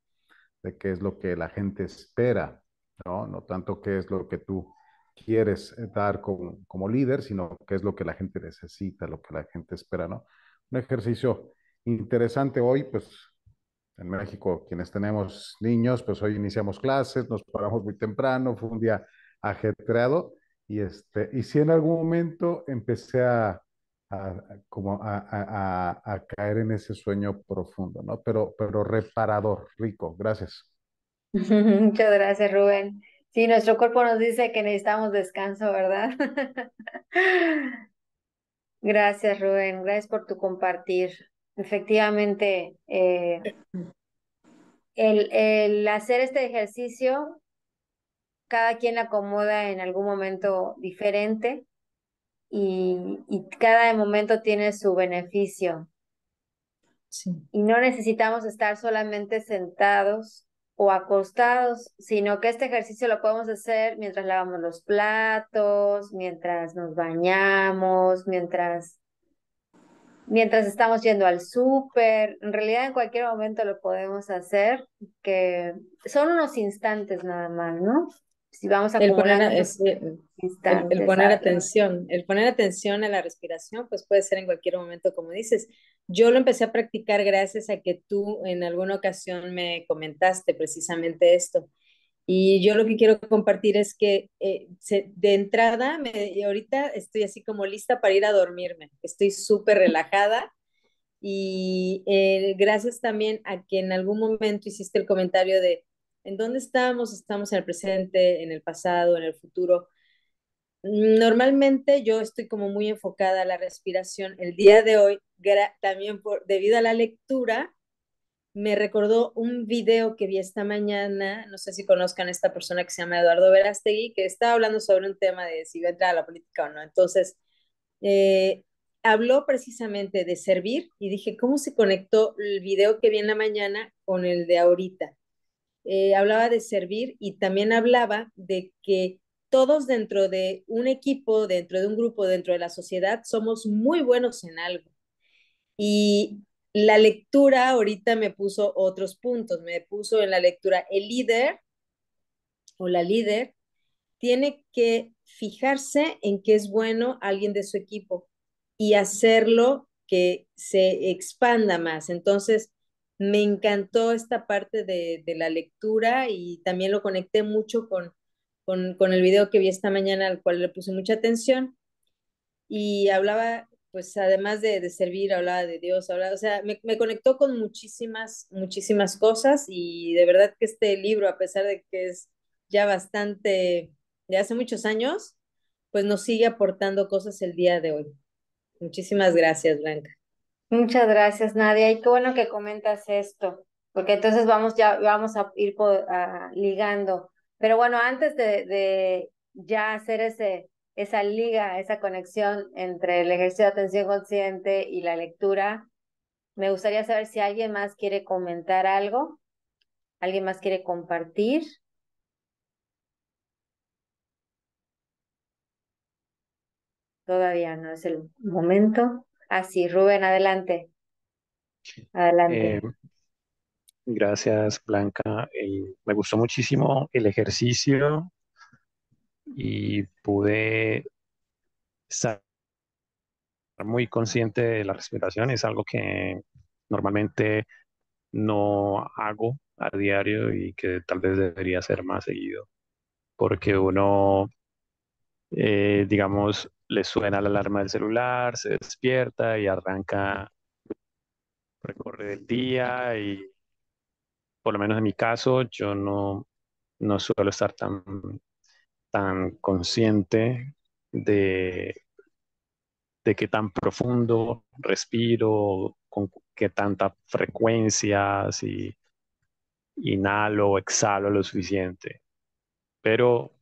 De qué es lo que la gente espera, ¿no? No tanto qué es lo que tú quieres eh, dar como, como líder, sino qué es lo que la gente necesita, lo que la gente espera, ¿no? Un ejercicio interesante hoy, pues en México, quienes tenemos niños, pues hoy iniciamos clases, nos paramos muy temprano, fue un día ajetreado y, este, y sí en algún momento empecé a, a- como a- a- a caer en ese sueño profundo, ¿no? Pero, pero reparador, rico, gracias. Muchas gracias, Rubén. Sí, nuestro cuerpo nos dice que necesitamos descanso, ¿verdad? Gracias, Rubén. Gracias por tu compartir. Efectivamente, eh, el, el hacer este ejercicio, cada quien lo acomoda en algún momento diferente y, y cada momento tiene su beneficio. Sí. Y no necesitamos estar solamente sentados o acostados, sino que este ejercicio lo podemos hacer mientras lavamos los platos, mientras nos bañamos, mientras mientras estamos yendo al súper, en realidad en cualquier momento lo podemos hacer, que son unos instantes nada más, ¿no? Si vamos a el poner, el, poner atención, el poner atención a la respiración, pues puede ser en cualquier momento, como dices. Yo lo empecé a practicar gracias a que tú en alguna ocasión me comentaste precisamente esto. Y yo lo que quiero compartir es que eh, de entrada, me, ahorita estoy así como lista para ir a dormirme. Estoy súper relajada y eh, gracias también a que en algún momento hiciste el comentario de en dónde estamos, estamos en el presente, en el pasado, en el futuro. Normalmente yo estoy como muy enfocada a la respiración. El día de hoy, también por, debido a la lectura, me recordó un video que vi esta mañana, no sé si conozcan a esta persona que se llama Eduardo Verastegui, que estaba hablando sobre un tema de si va a entrar a la política o no. Entonces, eh, habló precisamente de servir y dije, ¿cómo se conectó el video que vi en la mañana con el de ahorita? Eh, hablaba de servir y también hablaba de que todos dentro de un equipo, dentro de un grupo, dentro de la sociedad, somos muy buenos en algo. Y la lectura ahorita me puso otros puntos, me puso en la lectura el líder o la líder tiene que fijarse en qué es bueno alguien de su equipo y hacerlo que se expanda más. Entonces, me encantó esta parte de, la lectura y también lo conecté mucho con, con, con el video que vi esta mañana, al cual le puse mucha atención. Y hablaba pues además de, servir, hablaba de Dios, hablaba, o sea, me, conectó con muchísimas, muchísimas cosas y de verdad que este libro, a pesar de que es ya bastante, de hace muchos años, pues nos sigue aportando cosas el día de hoy. Muchísimas gracias, Blanca. Muchas gracias, Nadia. Y qué bueno que comentas esto, porque entonces vamos ya, vamos a ir ligando. Pero bueno, antes de, de ya hacer ese, esa liga, esa conexión entre el ejercicio de atención consciente y la lectura. Me gustaría saber si alguien más quiere comentar algo, alguien más quiere compartir. Todavía no es el momento. Así, ah, Rubén, adelante. Adelante. Eh, gracias, Blanca. me gustó muchísimo el ejercicio y pude estar muy consciente de la respiración. Es algo que normalmente no hago a diario y que tal vez debería hacer más seguido, porque uno, eh, digamos, le suena la alarma del celular, se despierta y arranca, recorre el día y por lo menos en mi caso, yo no, no suelo estar tan tan consciente de, de qué tan profundo respiro, con qué tanta frecuencia, si inhalo o exhalo lo suficiente. Pero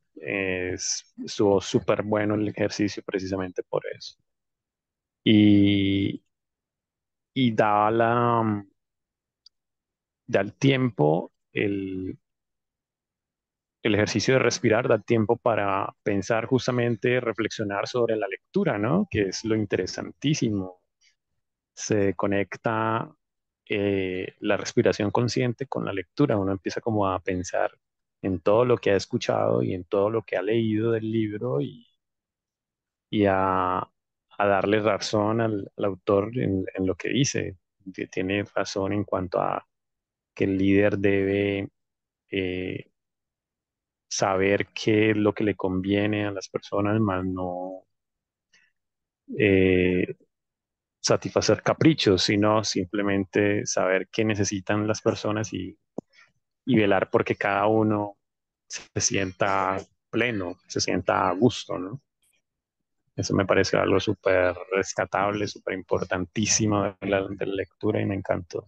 estuvo súper bueno el ejercicio precisamente por eso. Y, y da la, da el tiempo, el, el ejercicio de respirar da tiempo para pensar justamente, reflexionar sobre la lectura, ¿no? Que es lo interesantísimo. Se conecta eh, la respiración consciente con la lectura. Uno empieza como a pensar en todo lo que ha escuchado y en todo lo que ha leído del libro y, y a, darle razón al, autor en, lo que dice. Tiene razón en cuanto a que el líder debe eh, saber qué es lo que le conviene a las personas, más no eh, satisfacer caprichos, sino simplemente saber qué necesitan las personas y, y velar porque cada uno se sienta pleno, se sienta a gusto, ¿no? Eso me parece algo súper rescatable, súper importantísimo de la, lectura y me encantó.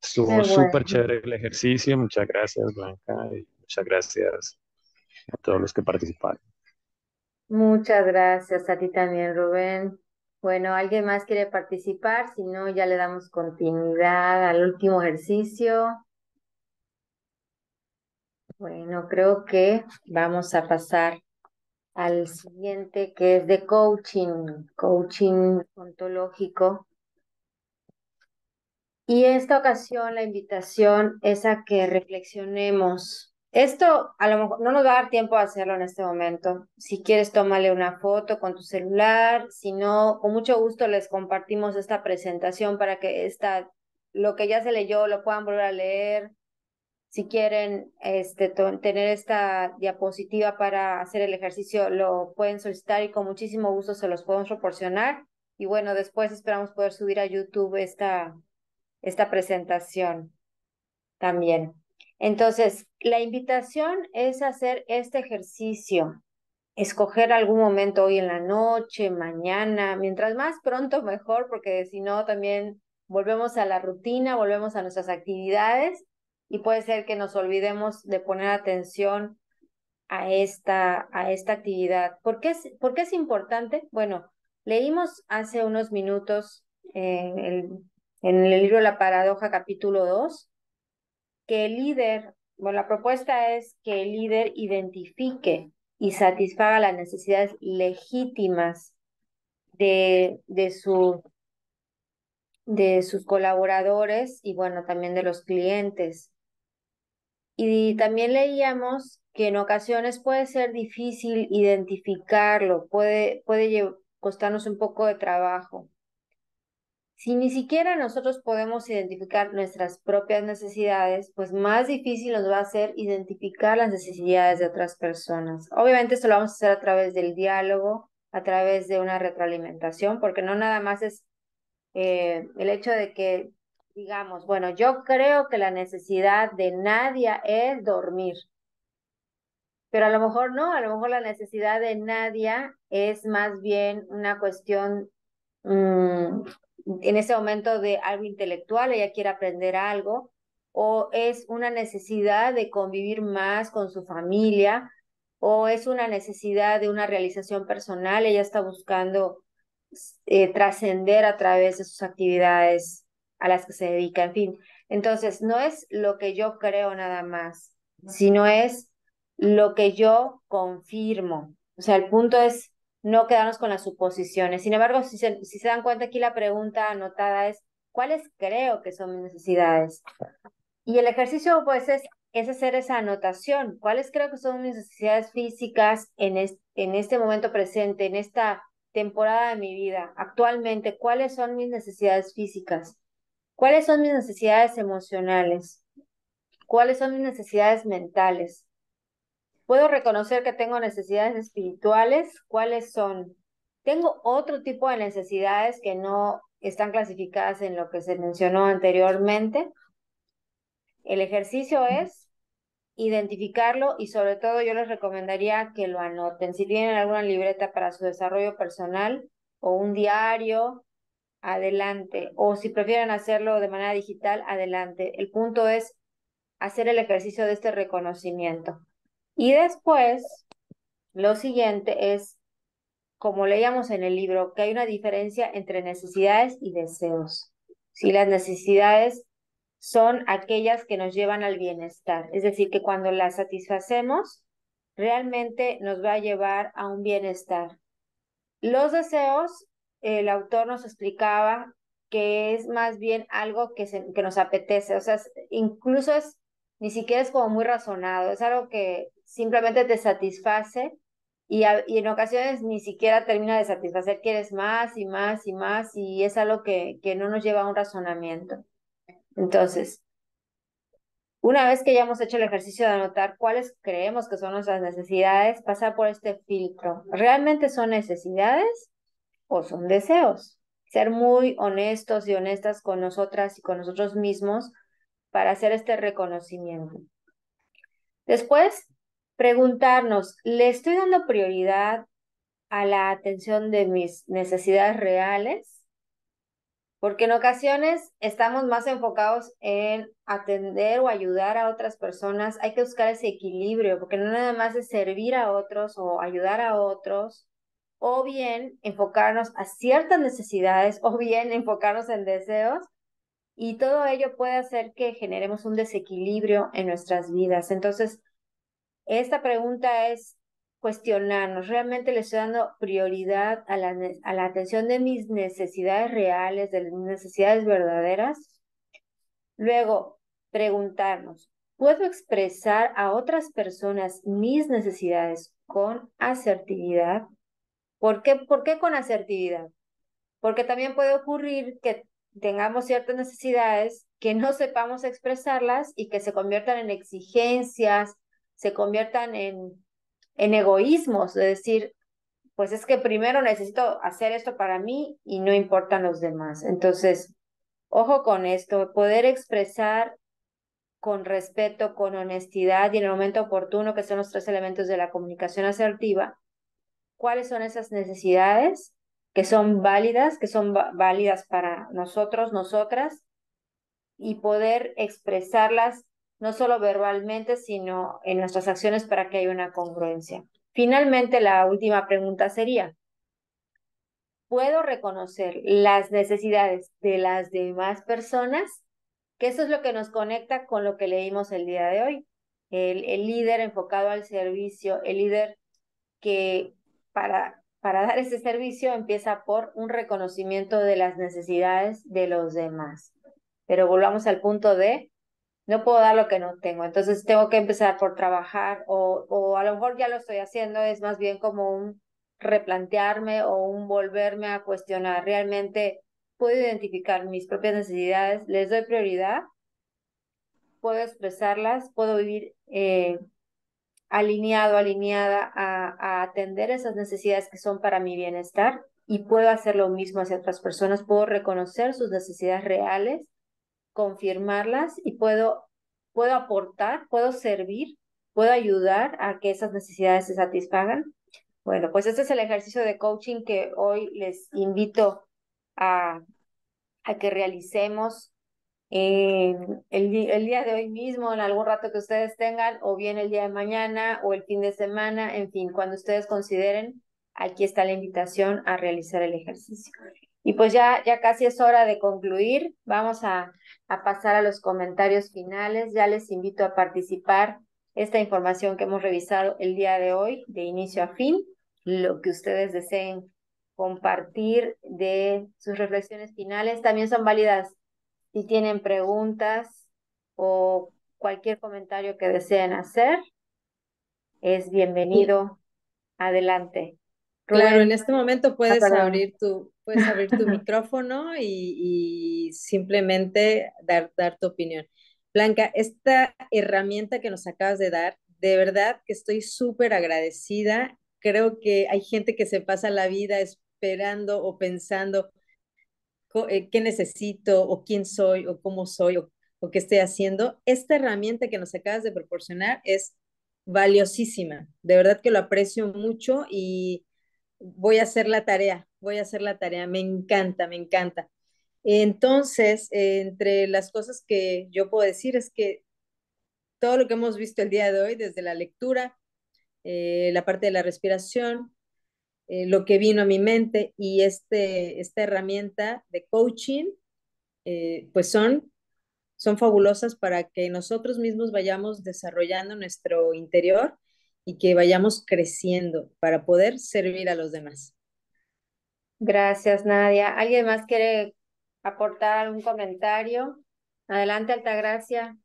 Estuvo súper chévere el ejercicio. Muchas gracias, Blanca. Y muchas gracias a todos los que participaron. Muchas gracias a ti también, Rubén. Bueno, ¿alguien más quiere participar? Si no, ya le damos continuidad al último ejercicio. Bueno, creo que vamos a pasar al siguiente, que es de coaching, coaching ontológico. Y esta ocasión la invitación es a que reflexionemos. Esto a lo mejor no nos va a dar tiempo a hacerlo en este momento. Si quieres, tómale una foto con tu celular. Si no, con mucho gusto les compartimos esta presentación para que esta, lo que ya se leyó lo puedan volver a leer. Si quieren este, tener esta diapositiva para hacer el ejercicio, lo pueden solicitar y con muchísimo gusto se los podemos proporcionar. Y bueno, después esperamos poder subir a YouTube esta, esta presentación también. Entonces, la invitación es hacer este ejercicio, escoger algún momento hoy en la noche, mañana, mientras más pronto mejor, porque si no también volvemos a la rutina, volvemos a nuestras actividades y puede ser que nos olvidemos de poner atención a esta, a esta actividad. ¿Por qué, es, ¿Por qué es importante? Bueno, leímos hace unos minutos en el en el libro La Paradoja capítulo 2, que el líder, bueno, la propuesta es que el líder identifique y satisfaga las necesidades legítimas de, de, su, de sus colaboradores y bueno, también de los clientes. Y también leíamos que en ocasiones puede ser difícil identificarlo, puede, puede costarnos un poco de trabajo. Si ni siquiera nosotros podemos identificar nuestras propias necesidades, pues más difícil nos va a ser identificar las necesidades de otras personas. Obviamente esto lo vamos a hacer a través del diálogo, a través de una retroalimentación, porque no nada más es eh, el hecho de que digamos, bueno, yo creo que la necesidad de Nadia es dormir, pero a lo mejor no, a lo mejor la necesidad de Nadia es más bien una cuestión mm, en ese momento de algo intelectual, ella quiere aprender algo, o es una necesidad de convivir más con su familia, o es una necesidad de una realización personal, ella está buscando eh, trascender a través de sus actividades a las que se dedica, en fin. Entonces, no es lo que yo creo nada más, sino es lo que yo confirmo. O sea, el punto es no quedarnos con las suposiciones. Sin embargo, si se, dan cuenta aquí la pregunta anotada es, ¿cuáles creo que son mis necesidades? Y el ejercicio pues es, es hacer esa anotación. ¿Cuáles creo que son mis necesidades físicas en, en este momento presente, en esta temporada de mi vida? Actualmente, ¿cuáles son mis necesidades físicas? ¿Cuáles son mis necesidades emocionales? ¿Cuáles son mis necesidades mentales? Puedo reconocer que tengo necesidades espirituales. ¿Cuáles son? Tengo otro tipo de necesidades que no están clasificadas en lo que se mencionó anteriormente. El ejercicio es identificarlo y sobre todo yo les recomendaría que lo anoten. Si tienen alguna libreta para su desarrollo personal o un diario, adelante. O si prefieren hacerlo de manera digital, adelante. El punto es hacer el ejercicio de este reconocimiento. Y después, lo siguiente es, como leíamos en el libro, que hay una diferencia entre necesidades y deseos. Si las necesidades son aquellas que nos llevan al bienestar, es decir, que cuando las satisfacemos, realmente nos va a llevar a un bienestar. Los deseos, el autor nos explicaba que es más bien algo que, que nos apetece, o sea, incluso es, ni siquiera es como muy razonado, es algo que simplemente te satisface y, y, en ocasiones ni siquiera termina de satisfacer, quieres más y más y más y es algo que, que no nos lleva a un razonamiento. Entonces, una vez que ya hemos hecho el ejercicio de anotar cuáles creemos que son nuestras necesidades, pasar por este filtro. ¿Realmente son necesidades o son deseos? Ser muy honestos y honestas con nosotras y con nosotros mismos para hacer este reconocimiento. Después, preguntarnos, ¿le estoy dando prioridad a la atención de mis necesidades reales? Porque en ocasiones estamos más enfocados en atender o ayudar a otras personas. Hay que buscar ese equilibrio, porque no nada más es servir a otros o ayudar a otros, o bien enfocarnos a ciertas necesidades, o bien enfocarnos en deseos, y todo ello puede hacer que generemos un desequilibrio en nuestras vidas. Entonces, esta pregunta es cuestionarnos, ¿realmente le estoy dando prioridad a la, a la atención de mis necesidades reales, de mis necesidades verdaderas? Luego, preguntarnos, ¿puedo expresar a otras personas mis necesidades con asertividad? ¿Por qué, ¿Por qué con asertividad? Porque también puede ocurrir que tengamos ciertas necesidades que no sepamos expresarlas y que se conviertan en exigencias, se conviertan en, en egoísmos, es decir, pues es que primero necesito hacer esto para mí y no importan los demás. Entonces, ojo con esto, poder expresar con respeto, con honestidad y en el momento oportuno, que son los tres elementos de la comunicación asertiva, cuáles son esas necesidades que son válidas, que son válidas para nosotros, nosotras, y poder expresarlas no solo verbalmente, sino en nuestras acciones para que haya una congruencia. Finalmente, la última pregunta sería, ¿puedo reconocer las necesidades de las demás personas? Que eso es lo que nos conecta con lo que leímos el día de hoy. El, el líder enfocado al servicio, el líder que para, para dar ese servicio empieza por un reconocimiento de las necesidades de los demás. Pero volvamos al punto de no puedo dar lo que no tengo, entonces tengo que empezar por trabajar o, o a lo mejor ya lo estoy haciendo, es más bien como un replantearme o un volverme a cuestionar. Realmente puedo identificar mis propias necesidades, les doy prioridad, puedo expresarlas, puedo vivir eh, alineado, alineada a, a atender esas necesidades que son para mi bienestar y puedo hacer lo mismo hacia otras personas, puedo reconocer sus necesidades reales confirmarlas y puedo, puedo aportar, puedo servir, puedo ayudar a que esas necesidades se satisfagan. Bueno, pues este es el ejercicio de coaching que hoy les invito a, a que realicemos el, el día de hoy mismo, en algún rato que ustedes tengan, o bien el día de mañana o el fin de semana, en fin, cuando ustedes consideren, aquí está la invitación a realizar el ejercicio. Y pues ya, ya casi es hora de concluir. Vamos a, a pasar a los comentarios finales. Ya les invito a participar esta información que hemos revisado el día de hoy, de inicio a fin, lo que ustedes deseen compartir de sus reflexiones finales. También son válidas si tienen preguntas o cualquier comentario que deseen hacer. Es bienvenido. Adelante. Claro, en este momento puedes abrir tu, puedes abrir tu micrófono y, simplemente dar, dar tu opinión. Blanca, esta herramienta que nos acabas de dar, de verdad que estoy súper agradecida. Creo que hay gente que se pasa la vida esperando o pensando eh, qué necesito o quién soy o cómo soy o, o qué estoy haciendo. Esta herramienta que nos acabas de proporcionar es valiosísima. De verdad que lo aprecio mucho y voy a hacer la tarea, voy a hacer la tarea, me encanta, me encanta. Entonces, entre las cosas que yo puedo decir es que todo lo que hemos visto el día de hoy, desde la lectura, eh, la parte de la respiración, eh, lo que vino a mi mente y este, esta herramienta de coaching, eh, pues son, son fabulosas para que nosotros mismos vayamos desarrollando nuestro interior y que vayamos creciendo para poder servir a los demás. Gracias, Nadia. ¿Alguien más quiere aportar algún comentario? Adelante, Altagracia.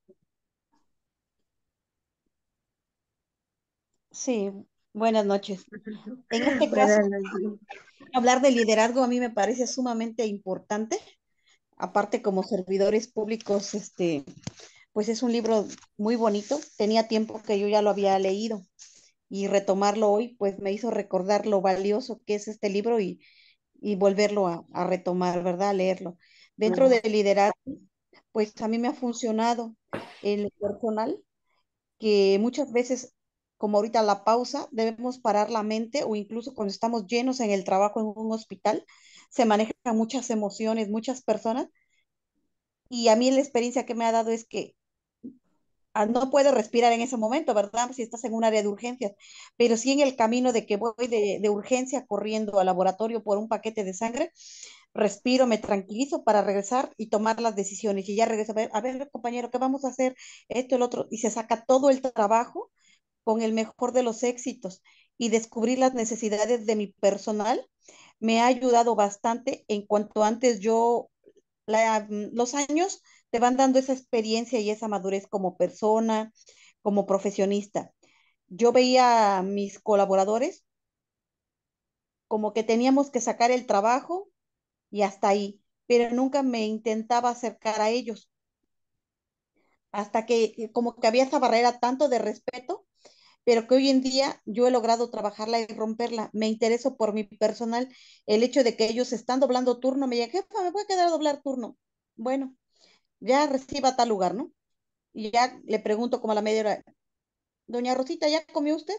Sí, buenas noches. En este caso, hablar de liderazgo a mí me parece sumamente importante. Aparte, como servidores públicos, este, pues es un libro muy bonito. Tenía tiempo que yo ya lo había leído y retomarlo hoy, pues me hizo recordar lo valioso que es este libro y, y volverlo a, retomar, ¿verdad? A leerlo. Dentro del liderazgo, pues a mí me ha funcionado el personal, que muchas veces, como ahorita la pausa, debemos parar la mente o incluso cuando estamos llenos en el trabajo en un hospital, se manejan muchas emociones, muchas personas. Y a mí la experiencia que me ha dado es que no puedo respirar en ese momento, ¿verdad? Si estás en un área de urgencias, pero sí en el camino de que voy de, urgencia corriendo al laboratorio por un paquete de sangre, respiro, me tranquilizo para regresar y tomar las decisiones. Y ya regreso a ver, a ver, compañero, ¿qué vamos a hacer? Esto, el otro, y se saca todo el trabajo con el mejor de los éxitos y descubrir las necesidades de mi personal me ha ayudado bastante en cuanto antes yo, los años te van dando esa experiencia y esa madurez como persona, como profesionista. Yo veía a mis colaboradores como que teníamos que sacar el trabajo y hasta ahí, pero nunca me intentaba acercar a ellos. Hasta que eh, como que había esa barrera tanto de respeto, pero que hoy en día yo he logrado trabajarla y romperla. Me intereso por mi personal, el hecho de que ellos están doblando turno, me digan, jefa, me voy a quedar a doblar turno. Bueno, ya reciba tal lugar, ¿no? Y ya le pregunto como a la media hora, doña Rosita, ¿ya comió usted?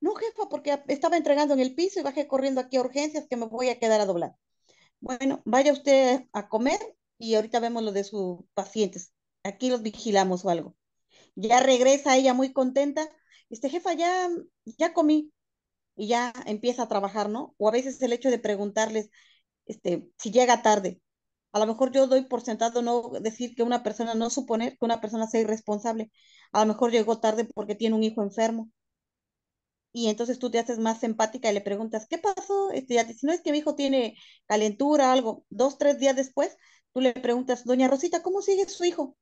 No, jefa, porque estaba entregando en el piso y bajé corriendo aquí a urgencias que me voy a quedar a doblar. Bueno, vaya usted a comer y ahorita vemos lo de sus pacientes. Aquí los vigilamos o algo. Ya regresa ella muy contenta. Este jefa, ya, ya comí. Y ya empieza a trabajar, ¿no? O a veces el hecho de preguntarles este, si llega tarde. A lo mejor yo doy por sentado no decir que una persona, no suponer que una persona sea irresponsable. A lo mejor llegó tarde porque tiene un hijo enfermo y entonces tú te haces más empática y le preguntas, ¿qué pasó? Este, ya, si no es que mi hijo tiene calentura, algo, dos, tres días después, tú le preguntas, doña Rosita, ¿cómo sigue su hijo?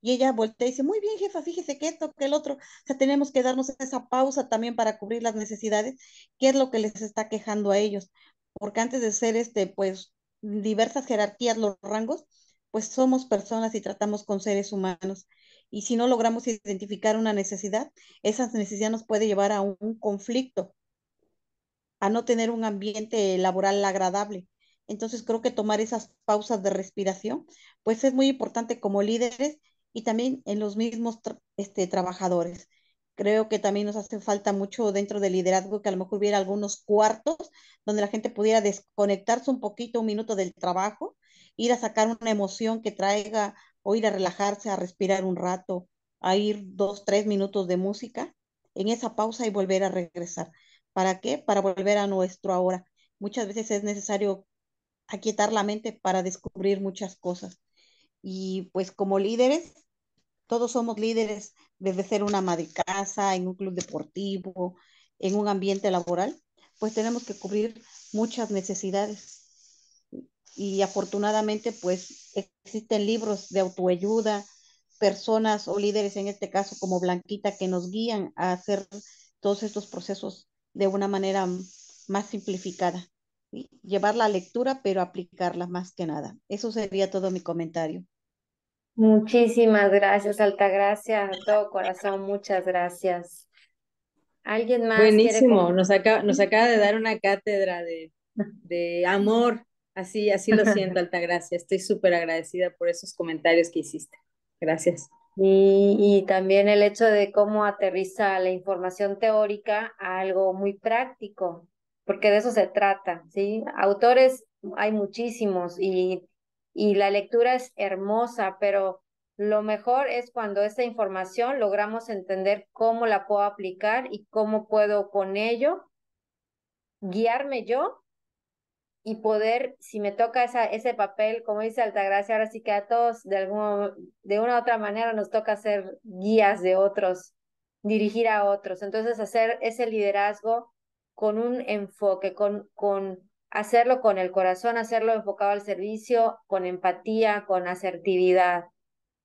Y ella voltea y dice, muy bien, jefa, fíjese que esto, que el otro. O sea, tenemos que darnos esa pausa también para cubrir las necesidades, qué es lo que les está quejando a ellos. Porque antes de ser, este, pues, diversas jerarquías, los rangos, pues somos personas y tratamos con seres humanos y si no logramos identificar una necesidad, esa necesidad nos puede llevar a un conflicto, a no tener un ambiente laboral agradable. Entonces creo que tomar esas pausas de respiración, pues es muy importante como líderes y también en los mismos este, trabajadores. Creo que también nos hace falta mucho dentro del liderazgo que a lo mejor hubiera algunos cuartos donde la gente pudiera desconectarse un poquito, un minuto del trabajo, ir a sacar una emoción que traiga o ir a relajarse, a respirar un rato, a ir dos, tres minutos de música en esa pausa y volver a regresar. ¿Para qué? Para volver a nuestro ahora. Muchas veces es necesario aquietar la mente para descubrir muchas cosas. Y pues como líderes, todos somos líderes desde ser una ama de casa, en un club deportivo, en un ambiente laboral, pues tenemos que cubrir muchas necesidades y afortunadamente pues existen libros de autoayuda, personas o líderes en este caso como Blanquita que nos guían a hacer todos estos procesos de una manera más simplificada. Llevar la lectura, pero aplicarla más que nada. Eso sería todo mi comentario. Muchísimas gracias, Altagracia, a todo corazón, muchas gracias. ¿Alguien más? Buenísimo, nos, acaba, nos acaba de dar una cátedra de, de amor Así, así lo siento, Altagracia. Estoy súper agradecida por esos comentarios que hiciste. Gracias. Y, y, también el hecho de cómo aterriza la información teórica a algo muy práctico, porque de eso se trata, ¿sí? Autores hay muchísimos y, y la lectura es hermosa, pero lo mejor es cuando esta información logramos entender cómo la puedo aplicar y cómo puedo con ello guiarme yo y poder, si me toca ese papel, como dice Altagracia, ahora sí que a todos de, alguna, de una u otra manera nos toca ser guías de otros, dirigir a otros. Entonces, hacer ese liderazgo con un enfoque, con, con hacerlo con el corazón, hacerlo enfocado al servicio, con empatía, con asertividad,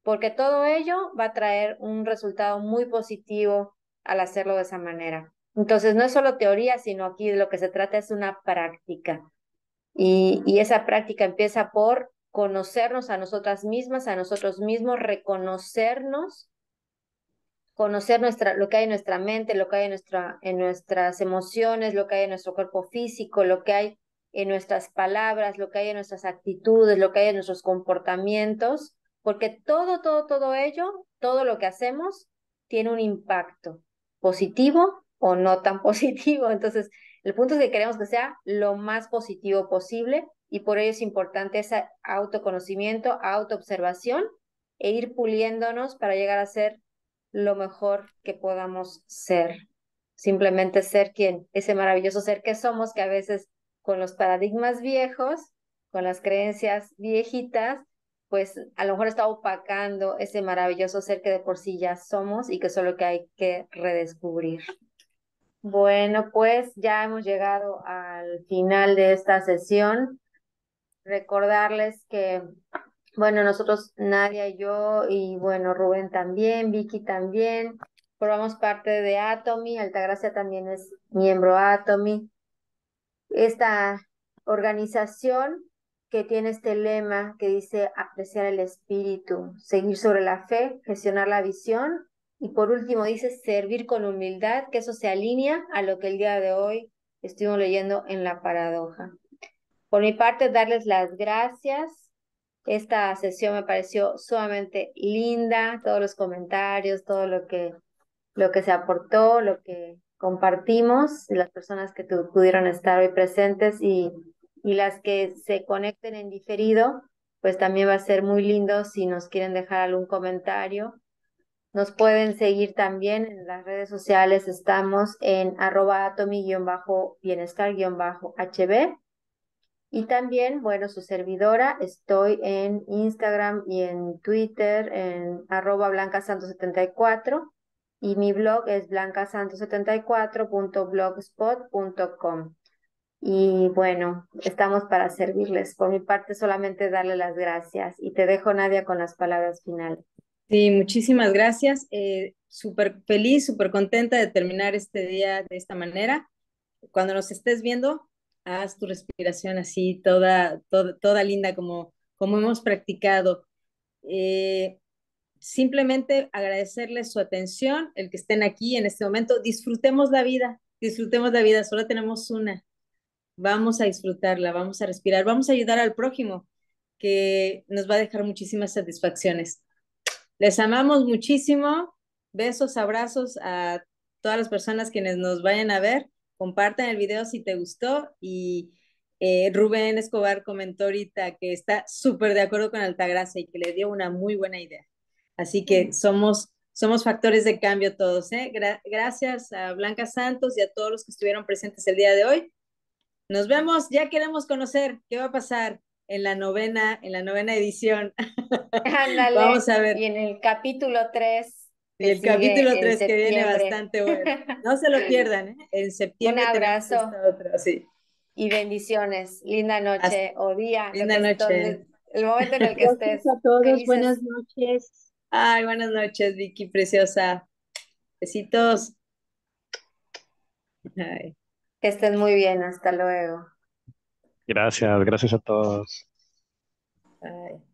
porque todo ello va a traer un resultado muy positivo al hacerlo de esa manera. Entonces, no es solo teoría, sino aquí de lo que se trata es una práctica. Y, esa práctica empieza por conocernos a nosotras mismas, a nosotros mismos, reconocernos, conocer nuestra, lo que hay en nuestra mente, lo que hay en, nuestra, en nuestras emociones, lo que hay en nuestro cuerpo físico, lo que hay en nuestras palabras, lo que hay en nuestras actitudes, lo que hay en nuestros comportamientos, porque todo, todo, todo ello, todo lo que hacemos tiene un impacto positivo o no tan positivo. Entonces, el punto es que queremos que sea lo más positivo posible y por ello es importante ese autoconocimiento, autoobservación e ir puliéndonos para llegar a ser lo mejor que podamos ser. Simplemente ser quien, ese maravilloso ser que somos, que a veces con los paradigmas viejos, con las creencias viejitas, pues a lo mejor está opacando ese maravilloso ser que de por sí ya somos y que solo que hay que redescubrir. Bueno, pues ya hemos llegado al final de esta sesión. Recordarles que Bueno, nosotros, Nadia y yo, y bueno, Rubén también, Vicky también, formamos parte de Atomy, Altagracia también es miembro Atomy. Esta organización que tiene este lema que dice apreciar el espíritu, seguir sobre la fe, gestionar la visión y por último dice servir con humildad, que eso se alinea a lo que el día de hoy estuvimos leyendo en la paradoja. Por mi parte, darles las gracias. Esta sesión me pareció sumamente linda, todos los comentarios, todo lo que, lo que se aportó, lo que compartimos, las personas que pudieron estar hoy presentes y, y las que se conecten en diferido, pues también va a ser muy lindo si nos quieren dejar algún comentario nos pueden seguir también en las redes sociales. Estamos en arroba atomi-bienestar-hb. Y también, bueno, su servidora, estoy en Instagram y en Twitter en arroba blancasanto74 y mi blog es blancasanto74.blogspot.com. Y bueno, estamos para servirles. Por mi parte, solamente darle las gracias y te dejo, Nadia, con las palabras finales. Sí, muchísimas gracias. Eh, súper feliz, súper contenta de terminar este día de esta manera. Cuando nos estés viendo, haz tu respiración así, toda, toda, toda linda, como, como hemos practicado. Eh, simplemente agradecerles su atención, el que estén aquí en este momento. Disfrutemos la vida, disfrutemos la vida, solo tenemos una. Vamos a disfrutarla, vamos a respirar, vamos a ayudar al prójimo, que nos va a dejar muchísimas satisfacciones. Les amamos muchísimo. Besos, abrazos a todas las personas quienes nos vayan a ver. Compartan el video si te gustó. Y eh, Rubén Escobar comentó ahorita que está súper de acuerdo con Altagracia y que le dio una muy buena idea. Así que somos, somos factores de cambio todos. ¿eh? gracias a Blanca Santos y a todos los que estuvieron presentes el día de hoy. Nos vemos, ya queremos conocer qué va a pasar en la novena, en la novena edición. Vamos a ver. Y en el capítulo 3. Y el capítulo 3 que viene bastante bueno. No se lo pierdan, ¿eh? En septiembre. Un abrazo. sí. Y bendiciones. Linda noche o día. Linda noche. el momento en el que estés. a todos. Buenas noches. Ay, buenas noches, Vicky, preciosa. Besitos. Ay. Que estén muy bien. Hasta luego. Gracias, gracias a todos. Bye.